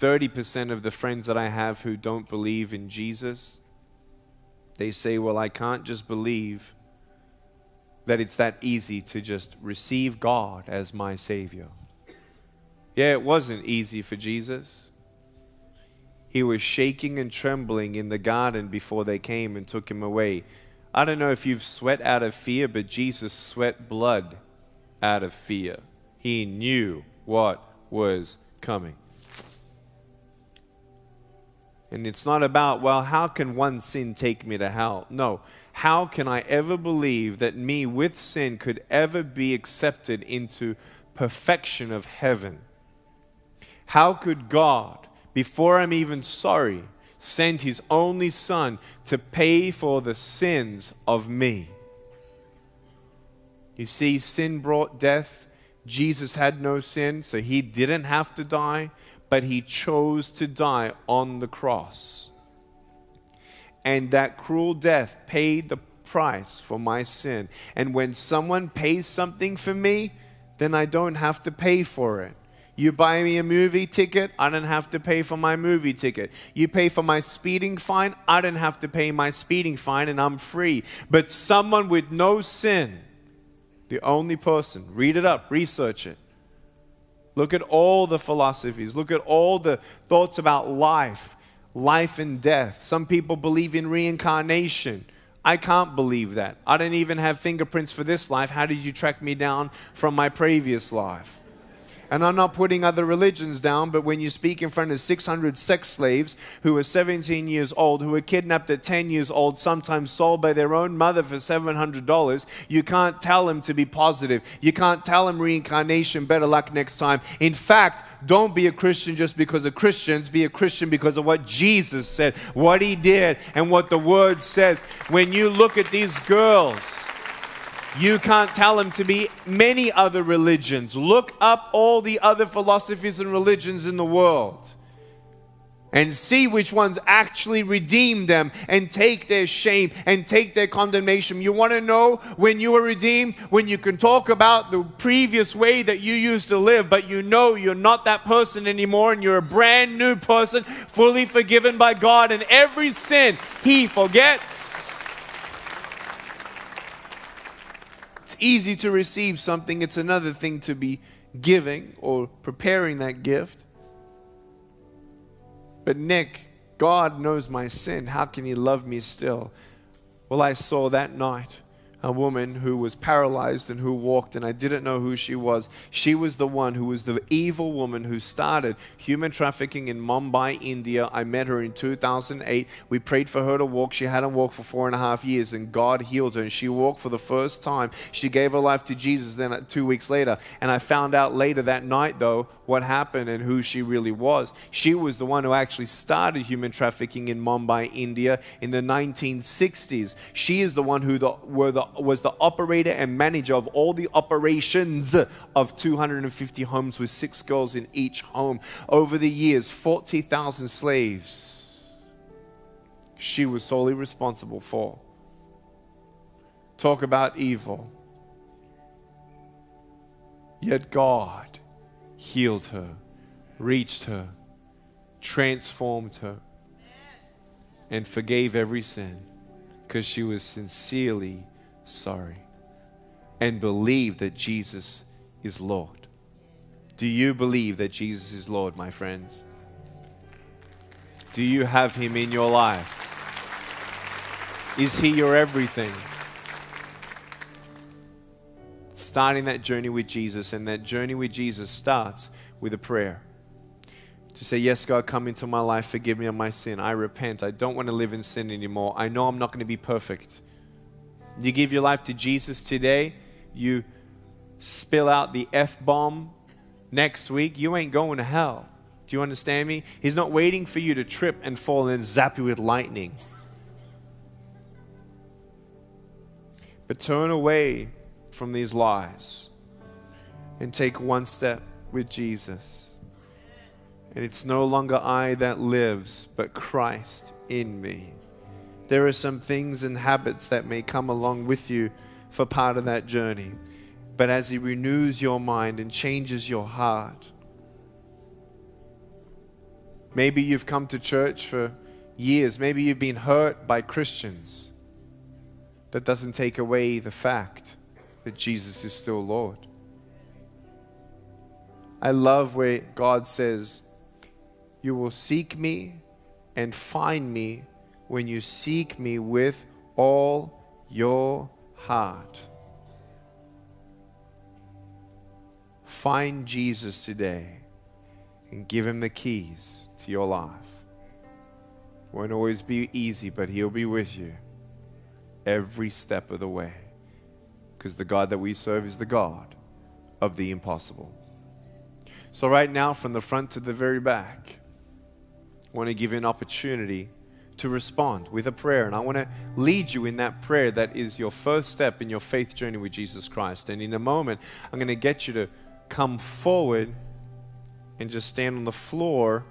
30% of the friends that I have who don't believe in Jesus, they say, Well, I can't just believe that it's that easy to just receive God as my Savior. Yeah, it wasn't easy for Jesus. He was shaking and trembling in the garden before they came and took him away. I don't know if you've sweat out of fear, but Jesus sweat blood out of fear. He knew what was coming. And it's not about, well, how can one sin take me to hell? No. How can I ever believe that me with sin could ever be accepted into perfection of heaven? How could God, before I'm even sorry, send his only son to pay for the sins of me? You see, sin brought death. Jesus had no sin, so he didn't have to die but he chose to die on the cross. And that cruel death paid the price for my sin. And when someone pays something for me, then I don't have to pay for it. You buy me a movie ticket, I don't have to pay for my movie ticket. You pay for my speeding fine, I don't have to pay my speeding fine, and I'm free. But someone with no sin, the only person, read it up, research it, Look at all the philosophies. Look at all the thoughts about life, life and death. Some people believe in reincarnation. I can't believe that. I don't even have fingerprints for this life. How did you track me down from my previous life? And I'm not putting other religions down, but when you speak in front of 600 sex slaves who are 17 years old, who were kidnapped at 10 years old, sometimes sold by their own mother for $700, you can't tell them to be positive. You can't tell them reincarnation, better luck next time. In fact, don't be a Christian just because of Christians. Be a Christian because of what Jesus said, what he did, and what the word says. When you look at these girls, you can't tell them to be many other religions. Look up all the other philosophies and religions in the world and see which ones actually redeem them and take their shame and take their condemnation. You want to know when you were redeemed? When you can talk about the previous way that you used to live, but you know you're not that person anymore and you're a brand new person, fully forgiven by God, and every sin He forgets. Easy to receive something, it's another thing to be giving or preparing that gift. But, Nick, God knows my sin. How can He love me still? Well, I saw that night a woman who was paralyzed and who walked, and I didn't know who she was. She was the one who was the evil woman who started human trafficking in Mumbai, India. I met her in 2008. We prayed for her to walk. She hadn't walked for four and a half years, and God healed her, and she walked for the first time. She gave her life to Jesus then uh, two weeks later, and I found out later that night, though, what happened and who she really was. She was the one who actually started human trafficking in Mumbai, India in the 1960s. She is the one who the, were the was the operator and manager of all the operations of 250 homes with six girls in each home. Over the years, 40,000 slaves she was solely responsible for. Talk about evil. Yet God healed her, reached her, transformed her, and forgave every sin because she was sincerely sorry and believe that Jesus is Lord. Do you believe that Jesus is Lord, my friends? Do you have Him in your life? Is He your everything? Starting that journey with Jesus, and that journey with Jesus starts with a prayer. to say, Yes, God, come into my life, forgive me of my sin. I repent. I don't want to live in sin anymore. I know I'm not going to be perfect. You give your life to Jesus today, you spill out the F bomb next week, you ain't going to hell. Do you understand me? He's not waiting for you to trip and fall and zap you with lightning. But turn away from these lies and take one step with Jesus. And it's no longer I that lives, but Christ in me. There are some things and habits that may come along with you for part of that journey. But as He renews your mind and changes your heart, maybe you've come to church for years, maybe you've been hurt by Christians. That doesn't take away the fact that Jesus is still Lord. I love where God says, You will seek me and find me when you seek me with all your heart. Find Jesus today and give him the keys to your life. Won't always be easy, but he'll be with you every step of the way. Because the God that we serve is the God of the impossible. So, right now, from the front to the very back, I want to give you an opportunity to respond with a prayer. And I want to lead you in that prayer that is your first step in your faith journey with Jesus Christ. And in a moment, I'm going to get you to come forward and just stand on the floor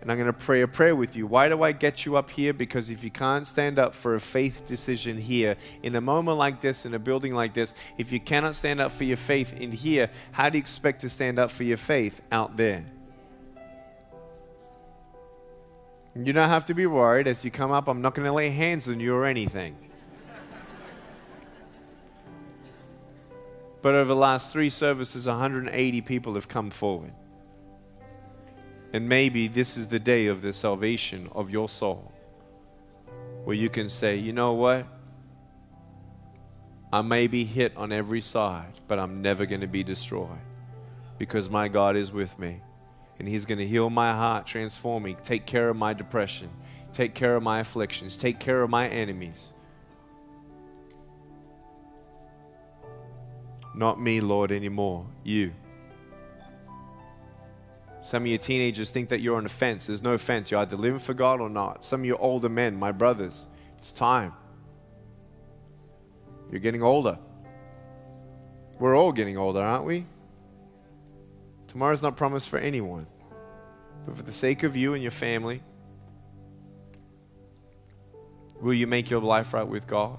and I'm going to pray a prayer with you. Why do I get you up here? Because if you can't stand up for a faith decision here, in a moment like this, in a building like this, if you cannot stand up for your faith in here, how do you expect to stand up for your faith out there? You don't have to be worried as you come up. I'm not going to lay hands on you or anything. But over the last three services, 180 people have come forward. And maybe this is the day of the salvation of your soul, where you can say, you know what? I may be hit on every side, but I'm never going to be destroyed because my God is with me and He's going to heal my heart, transform me, take care of my depression, take care of my afflictions, take care of my enemies. Not me, Lord, anymore. You. Some of you teenagers think that you're on a fence. There's no fence. You're either living for God or not. Some of you older men, my brothers, it's time. You're getting older. We're all getting older, aren't we? Tomorrow's not promised for anyone. But for the sake of you and your family, will you make your life right with God?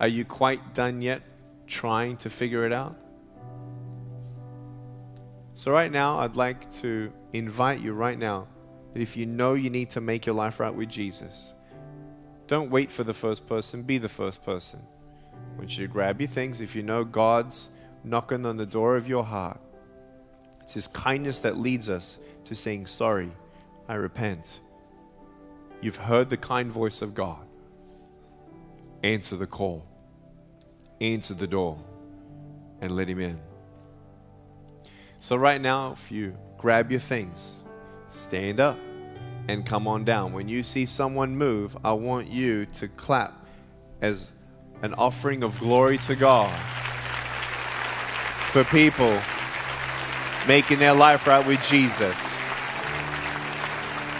Are you quite done yet trying to figure it out? So, right now, I'd like to invite you right now that if you know you need to make your life right with Jesus, don't wait for the first person, be the first person. I want you to grab your things. If you know God's knocking on the door of your heart, it's His kindness that leads us to saying, Sorry, I repent. You've heard the kind voice of God. Answer the call, answer the door, and let Him in. So, right now, if you grab your things, stand up and come on down. When you see someone move, I want you to clap as an offering of glory to God for people making their life right with Jesus.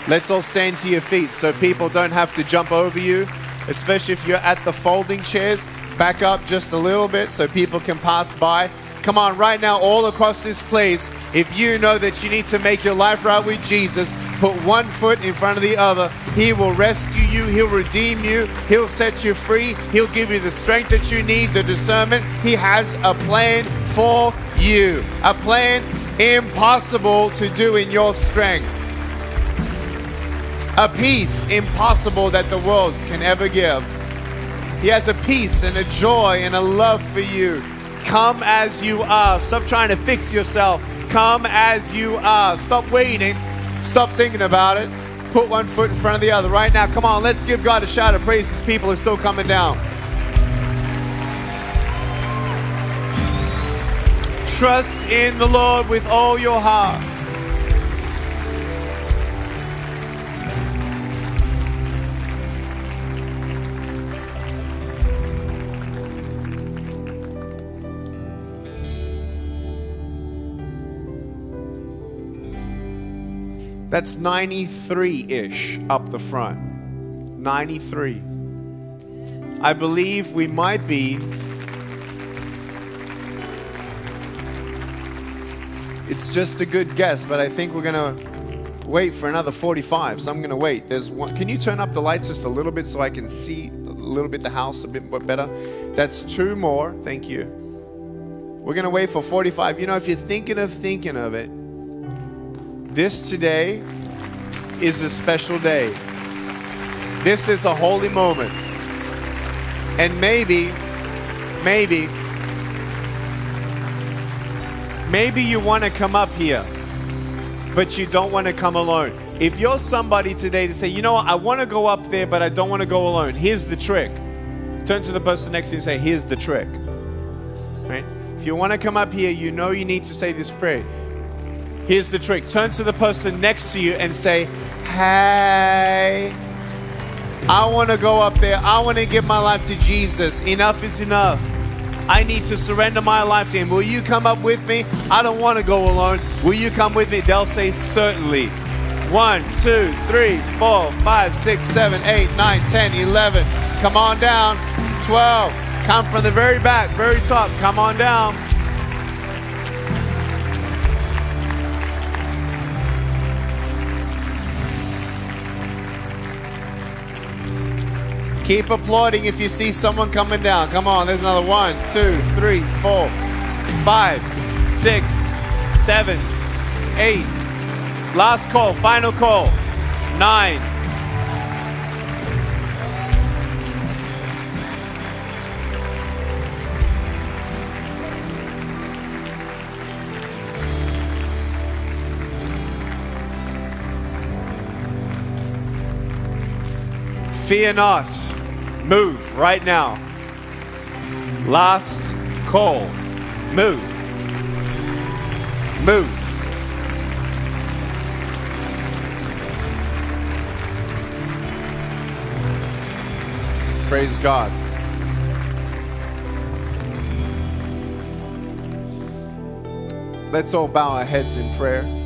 Let's all stand to your feet so people don't have to jump over you, especially if you're at the folding chairs. Back up just a little bit so people can pass by. Come on, right now, all across this place, if you know that you need to make your life right with Jesus, put one foot in front of the other. He will rescue you, He'll redeem you, He'll set you free, He'll give you the strength that you need, the discernment. He has a plan for you, a plan impossible to do in your strength. A peace impossible that the world can ever give. He has a peace and a joy and a love for you. Come as you are. Stop trying to fix yourself. Come as you are. Stop waiting. Stop thinking about it. Put one foot in front of the other right now. Come on, let's give God a shout of praise. His people are still coming down. Trust in the Lord with all your heart. That's 93 ish up the front. 93. I believe we might be It's just a good guess, but I think we're going to wait for another 45. So I'm going to wait. There's one. Can you turn up the lights just a little bit so I can see a little bit the house a bit better? That's two more. Thank you. We're going to wait for 45. You know, if you're thinking of thinking of it, this today is a special day. This is a holy moment. And maybe, maybe, maybe you want to come up here, but you don't want to come alone. If you're somebody today to say, you know what, I want to go up there, but I don't want to go alone, here's the trick. Turn to the person next to you and say, here's the trick. Right? If you want to come up here, you know you need to say this prayer. Here's the trick. Turn to the person next to you and say, Hey, I want to go up there. I want to give my life to Jesus. Enough is enough. I need to surrender my life to Him. Will you come up with me? I don't want to go alone. Will you come with me? They'll say, Certainly. One, two, three, four, five, six, seven, eight, nine, ten, eleven. Come on down. 12. Come from the very back, very top. Come on down. Keep applauding if you see someone coming down. Come on, there's another one, two, three, four, five, six, seven, eight. Last call, final call. Nine. Fear not. Move right now. Last call. Move. Move. Praise God. Let's all bow our heads in prayer.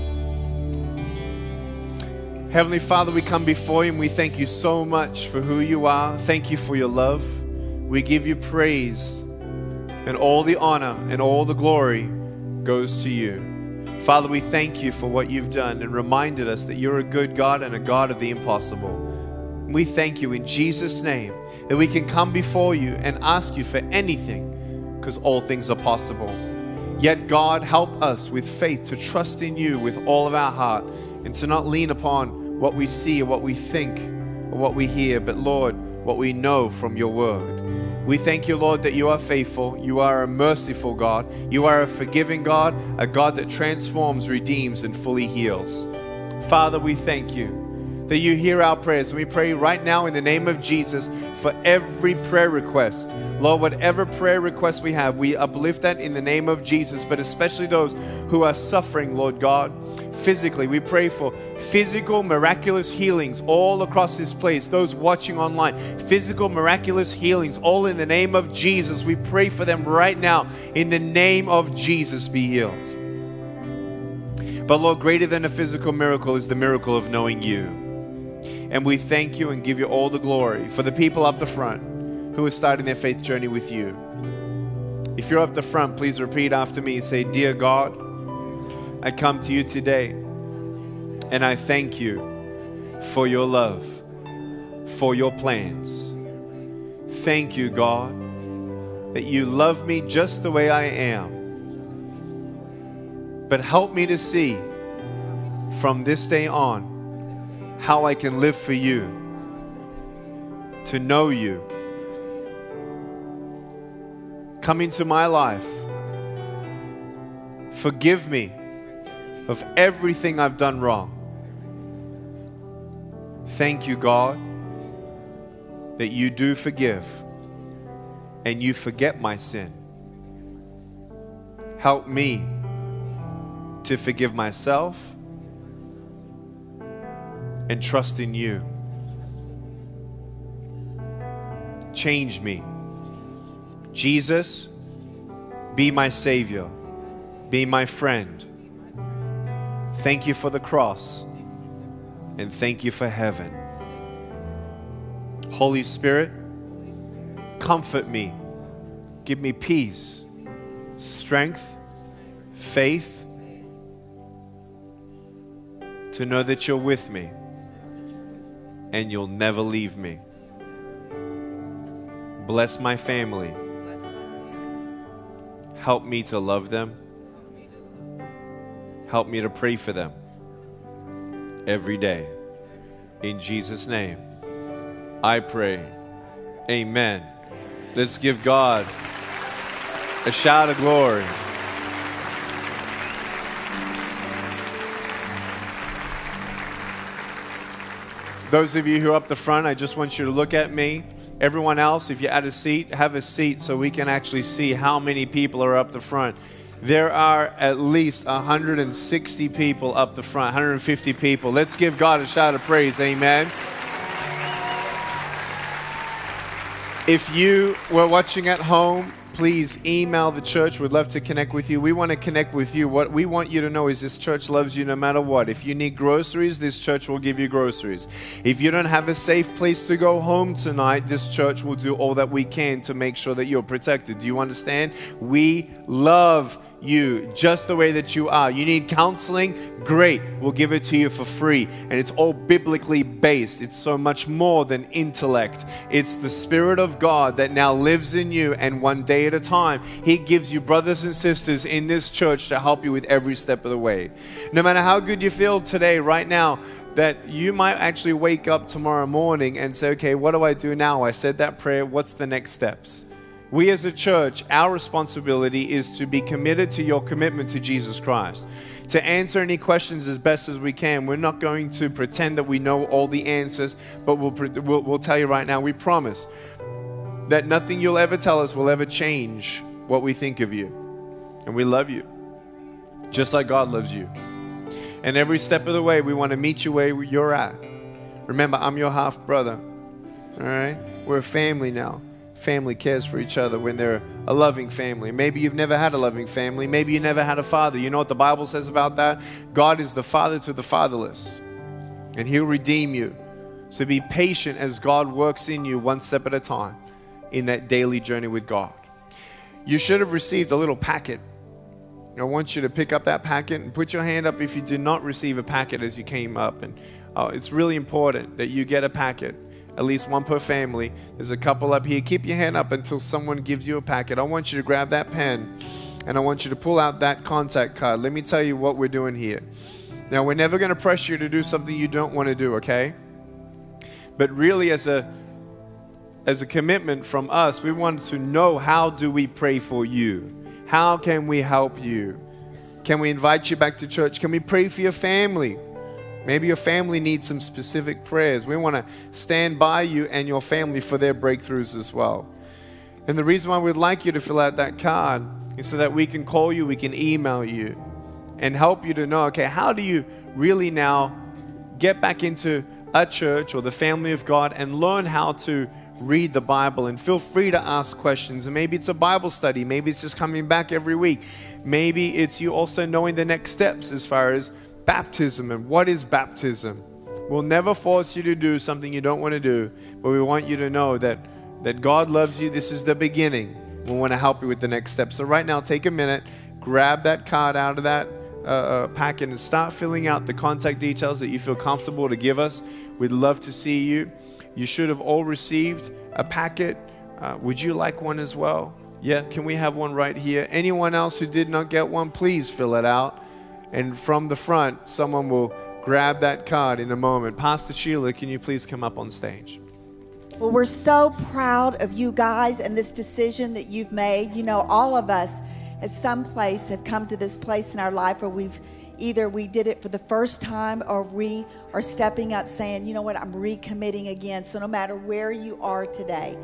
Heavenly Father, we come before you and we thank you so much for who you are. Thank you for your love. We give you praise, and all the honor and all the glory goes to you. Father, we thank you for what you've done and reminded us that you're a good God and a God of the impossible. We thank you in Jesus' name that we can come before you and ask you for anything because all things are possible. Yet, God, help us with faith to trust in you with all of our heart and to not lean upon what we see or what we think or what we hear, but Lord, what we know from your word. We thank you, Lord, that you are faithful. You are a merciful God. You are a forgiving God, a God that transforms, redeems, and fully heals. Father, we thank you that you hear our prayers. And we pray right now in the name of Jesus for every prayer request. Lord, whatever prayer request we have, we uplift that in the name of Jesus, but especially those who are suffering, Lord God, physically. We pray for physical, miraculous healings all across this place. Those watching online, physical, miraculous healings, all in the name of Jesus. We pray for them right now. In the name of Jesus, be healed. But Lord, greater than a physical miracle is the miracle of knowing you. And we thank you and give you all the glory for the people up the front who are starting their faith journey with you. If you're up the front, please repeat after me. Say, Dear God, I come to you today and I thank you for your love, for your plans. Thank you, God, that you love me just the way I am. But help me to see from this day on how I can live for you, to know you. Come into my life. Forgive me of everything I've done wrong. Thank you, God, that you do forgive and you forget my sin. Help me to forgive myself and trust in you. Change me. Jesus, be my Savior, be my friend. Thank you for the cross. and thank you for heaven. Holy Spirit, comfort me, give me peace, strength, faith to know that you're with me and you'll never leave me. Bless my family. Help me to love them. Help me to pray for them every day. In Jesus' name, I pray. Amen. Let's give God a shout of glory. Those of you who are up the front, I just want you to look at me. Everyone else, if you're at a seat, have a seat so we can actually see how many people are up the front. There are at least 160 people up the front, 150 people. Let's give God a shout of praise. Amen. If you were watching at home, please email the church. We'd love to connect with you. We want to connect with you. What we want you to know is this church loves you no matter what. If you need groceries, this church will give you groceries. If you don't have a safe place to go home tonight, this church will do all that we can to make sure that you're protected. Do you understand? We love you just the way that you are. You need counseling? Great. We'll give it to you for free. And it's all biblically based. It's so much more than intellect. It's the Spirit of God that now lives in you, and one day at a time, He gives you brothers and sisters in this church to help you with every step of the way. No matter how good you feel today, right now, that you might actually wake up tomorrow morning and say, okay, what do I do now? I said that prayer. What's the next steps? We as a church, our responsibility is to be committed to your commitment to Jesus Christ. To answer any questions as best as we can. We're not going to pretend that we know all the answers, but we'll, we'll, we'll tell you right now, we promise that nothing you'll ever tell us will ever change what we think of you. And we love you, just like God loves you. And every step of the way, we want to meet you where you're at. Remember, I'm your half brother. All right? We're a family now family cares for each other when they're a loving family. Maybe you've never had a loving family. Maybe you never had a father. You know what the Bible says about that? God is the father to the fatherless, and He'll redeem you. So be patient as God works in you one step at a time in that daily journey with God. You should have received a little packet. I want you to pick up that packet and put your hand up if you did not receive a packet as you came up. And uh, it's really important that you get a packet at least one per family. There's a couple up here. Keep your hand up until someone gives you a packet. I want you to grab that pen and I want you to pull out that contact card. Let me tell you what we're doing here. Now, we're never going to pressure you to do something you don't want to do, okay? But really, as a as a commitment from us, we want to know how do we pray for you? How can we help you? Can we invite you back to church? Can we pray for your family? Maybe your family needs some specific prayers. We want to stand by you and your family for their breakthroughs as well. And the reason why we'd like you to fill out that card is so that we can call you, we can email you, and help you to know okay, how do you really now get back into a church or the family of God and learn how to read the Bible and feel free to ask questions. And maybe it's a Bible study, maybe it's just coming back every week. Maybe it's you also knowing the next steps as far as baptism and what is baptism. We'll never force you to do something you don't want to do, but we want you to know that, that God loves you. This is the beginning. We want to help you with the next step. So, right now, take a minute, grab that card out of that uh, uh, packet, and start filling out the contact details that you feel comfortable to give us. We'd love to see you. You should have all received a packet. Uh, would you like one as well? Yeah, can we have one right here? Anyone else who did not get one, please fill it out. And from the front, someone will grab that card in a moment. Pastor Sheila, can you please come up on stage? Well, we're so proud of you guys and this decision that you've made. You know, all of us at some place have come to this place in our life where we've either we did it for the first time or we are stepping up saying, you know what, I'm recommitting again. So no matter where you are today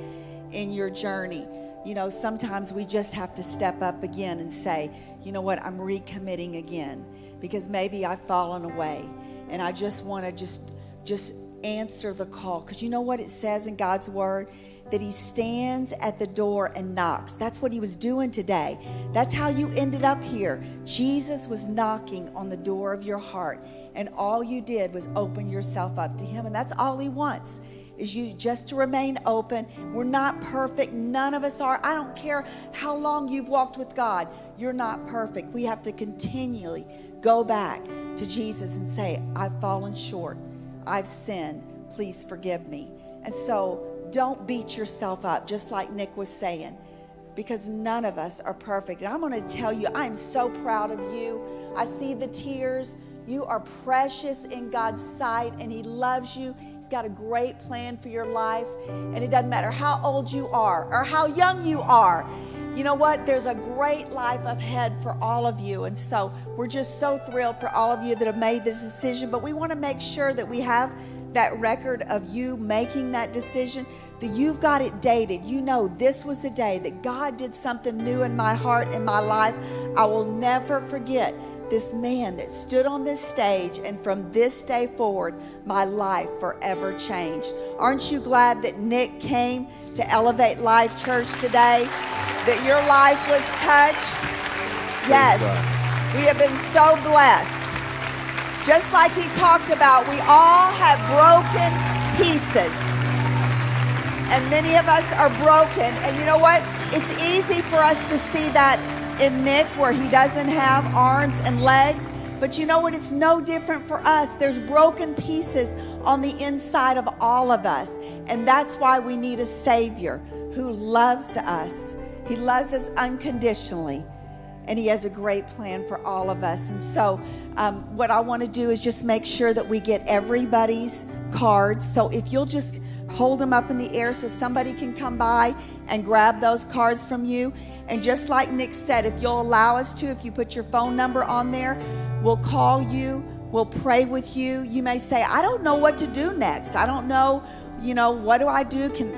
in your journey, you know, sometimes we just have to step up again and say, you know what, I'm recommitting again because maybe I've fallen away and I just want to just just answer the call because you know what it says in God's word that he stands at the door and knocks. That's what he was doing today. That's how you ended up here. Jesus was knocking on the door of your heart, and all you did was open yourself up to him, and that's all he wants. Is you just to remain open. We're not perfect. None of us are. I don't care how long you've walked with God. You're not perfect. We have to continually go back to Jesus and say, I've fallen short. I've sinned. Please forgive me. And so don't beat yourself up, just like Nick was saying, because none of us are perfect. And I'm going to tell you, I'm so proud of you. I see the tears. You are precious in God's sight, and He loves you. He's got a great plan for your life. And it doesn't matter how old you are or how young you are. You know what? There's a great life ahead for all of you. And so we're just so thrilled for all of you that have made this decision. But we want to make sure that we have that record of you making that decision, that you've got it dated. You know, this was the day that God did something new in my heart and my life. I will never forget this man that stood on this stage, and from this day forward, my life forever changed. Aren't you glad that Nick came to Elevate Life Church today? That your life was touched? Yes, we have been so blessed. Just like he talked about, we all have broken pieces. And many of us are broken. And you know what? It's easy for us to see that in Nick where he doesn't have arms and legs. But you know what? It's no different for us. There's broken pieces on the inside of all of us. And that's why we need a Savior who loves us. He loves us unconditionally and He has a great plan for all of us. And so, um, what I want to do is just make sure that we get everybody's cards. So, if you'll just hold them up in the air so somebody can come by and grab those cards from you. And just like Nick said, if you'll allow us to, if you put your phone number on there, we'll call you. We'll pray with you. You may say, I don't know what to do next. I don't know, you know, what do I do? Can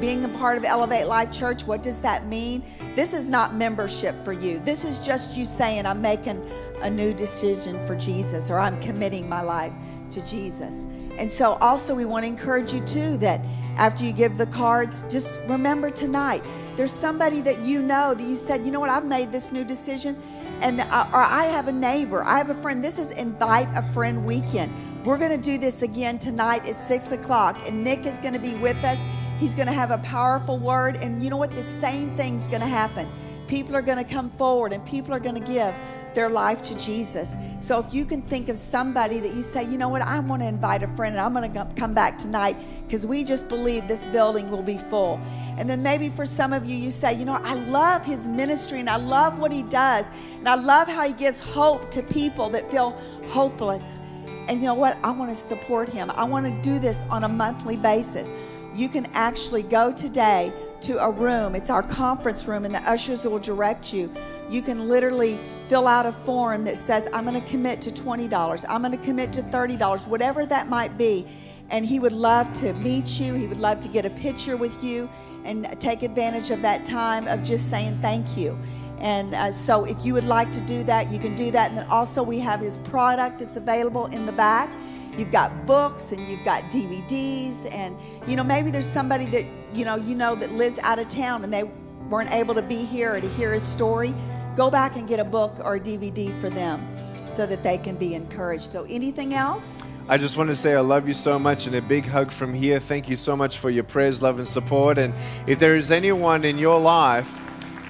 being a part of Elevate Life Church, what does that mean? This is not membership for you. This is just you saying, I'm making a new decision for Jesus or I'm committing my life to Jesus. And so, also, we want to encourage you too that after you give the cards, just remember tonight there's somebody that you know that you said, you know what, I've made this new decision. And uh, or I have a neighbor, I have a friend. This is Invite a Friend Weekend. We're going to do this again tonight at 6 o'clock, and Nick is going to be with us. He's going to have a powerful word. And you know what? The same thing's going to happen. People are going to come forward and people are going to give their life to Jesus. So if you can think of somebody that you say, you know what, I want to invite a friend and I'm going to come back tonight because we just believe this building will be full. And then maybe for some of you, you say, you know, I love his ministry and I love what he does. And I love how he gives hope to people that feel hopeless. And you know what? I want to support him. I want to do this on a monthly basis you can actually go today to a room. It's our conference room, and the ushers will direct you. You can literally fill out a form that says, I'm going to commit to $20, I'm going to commit to $30, whatever that might be. And he would love to meet you. He would love to get a picture with you and take advantage of that time of just saying thank you. And uh, so, if you would like to do that, you can do that. And then also, we have his product that's available in the back. You've got books and you've got DVDs, and you know, maybe there's somebody that you know you know that lives out of town and they weren't able to be here or to hear his story. Go back and get a book or a DVD for them so that they can be encouraged. So, anything else? I just want to say I love you so much and a big hug from here. Thank you so much for your prayers, love, and support. And if there is anyone in your life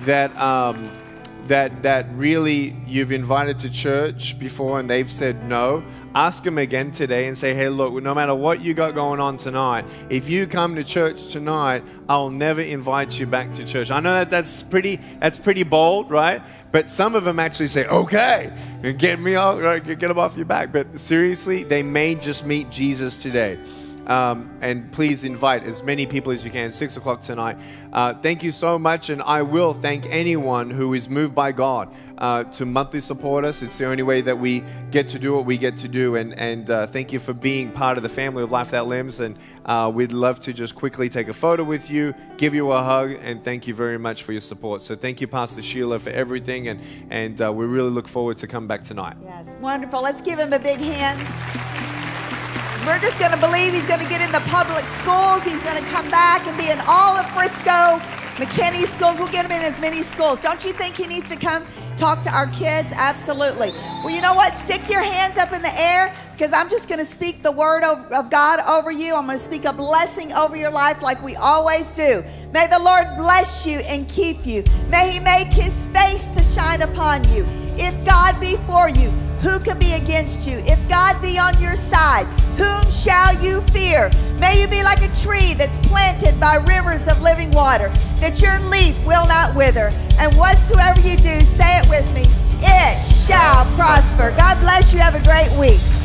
that um, that that really you've invited to church before and they've said no, ask them again today and say, hey, look, no matter what you got going on tonight, if you come to church tonight, I'll never invite you back to church. I know that that's pretty, that's pretty bold, right? But some of them actually say, okay, get me off, get them off your back. But seriously, they may just meet Jesus today. Um, and please invite as many people as you can. Six o'clock tonight. Uh, thank you so much, and I will thank anyone who is moved by God uh, to monthly support us. It's the only way that we get to do what we get to do. And and uh, thank you for being part of the family of Life Without Limbs. And uh, we'd love to just quickly take a photo with you, give you a hug, and thank you very much for your support. So thank you, Pastor Sheila, for everything, and and uh, we really look forward to come back tonight. Yes, wonderful. Let's give him a big hand. We're just going to believe he's going to get in the public schools. He's going to come back and be in all of Frisco, McKinney schools. We'll get him in as many schools. Don't you think he needs to come talk to our kids? Absolutely. Well, you know what? Stick your hands up in the air because I'm just going to speak the word of, of God over you. I'm going to speak a blessing over your life like we always do. May the Lord bless you and keep you. May he make his face to shine upon you. If God be for you, who can be against you? If God be on your side, whom shall you fear? May you be like a tree that's planted by rivers of living water, that your leaf will not wither. And whatsoever you do, say it with me, it shall prosper. God bless you. Have a great week.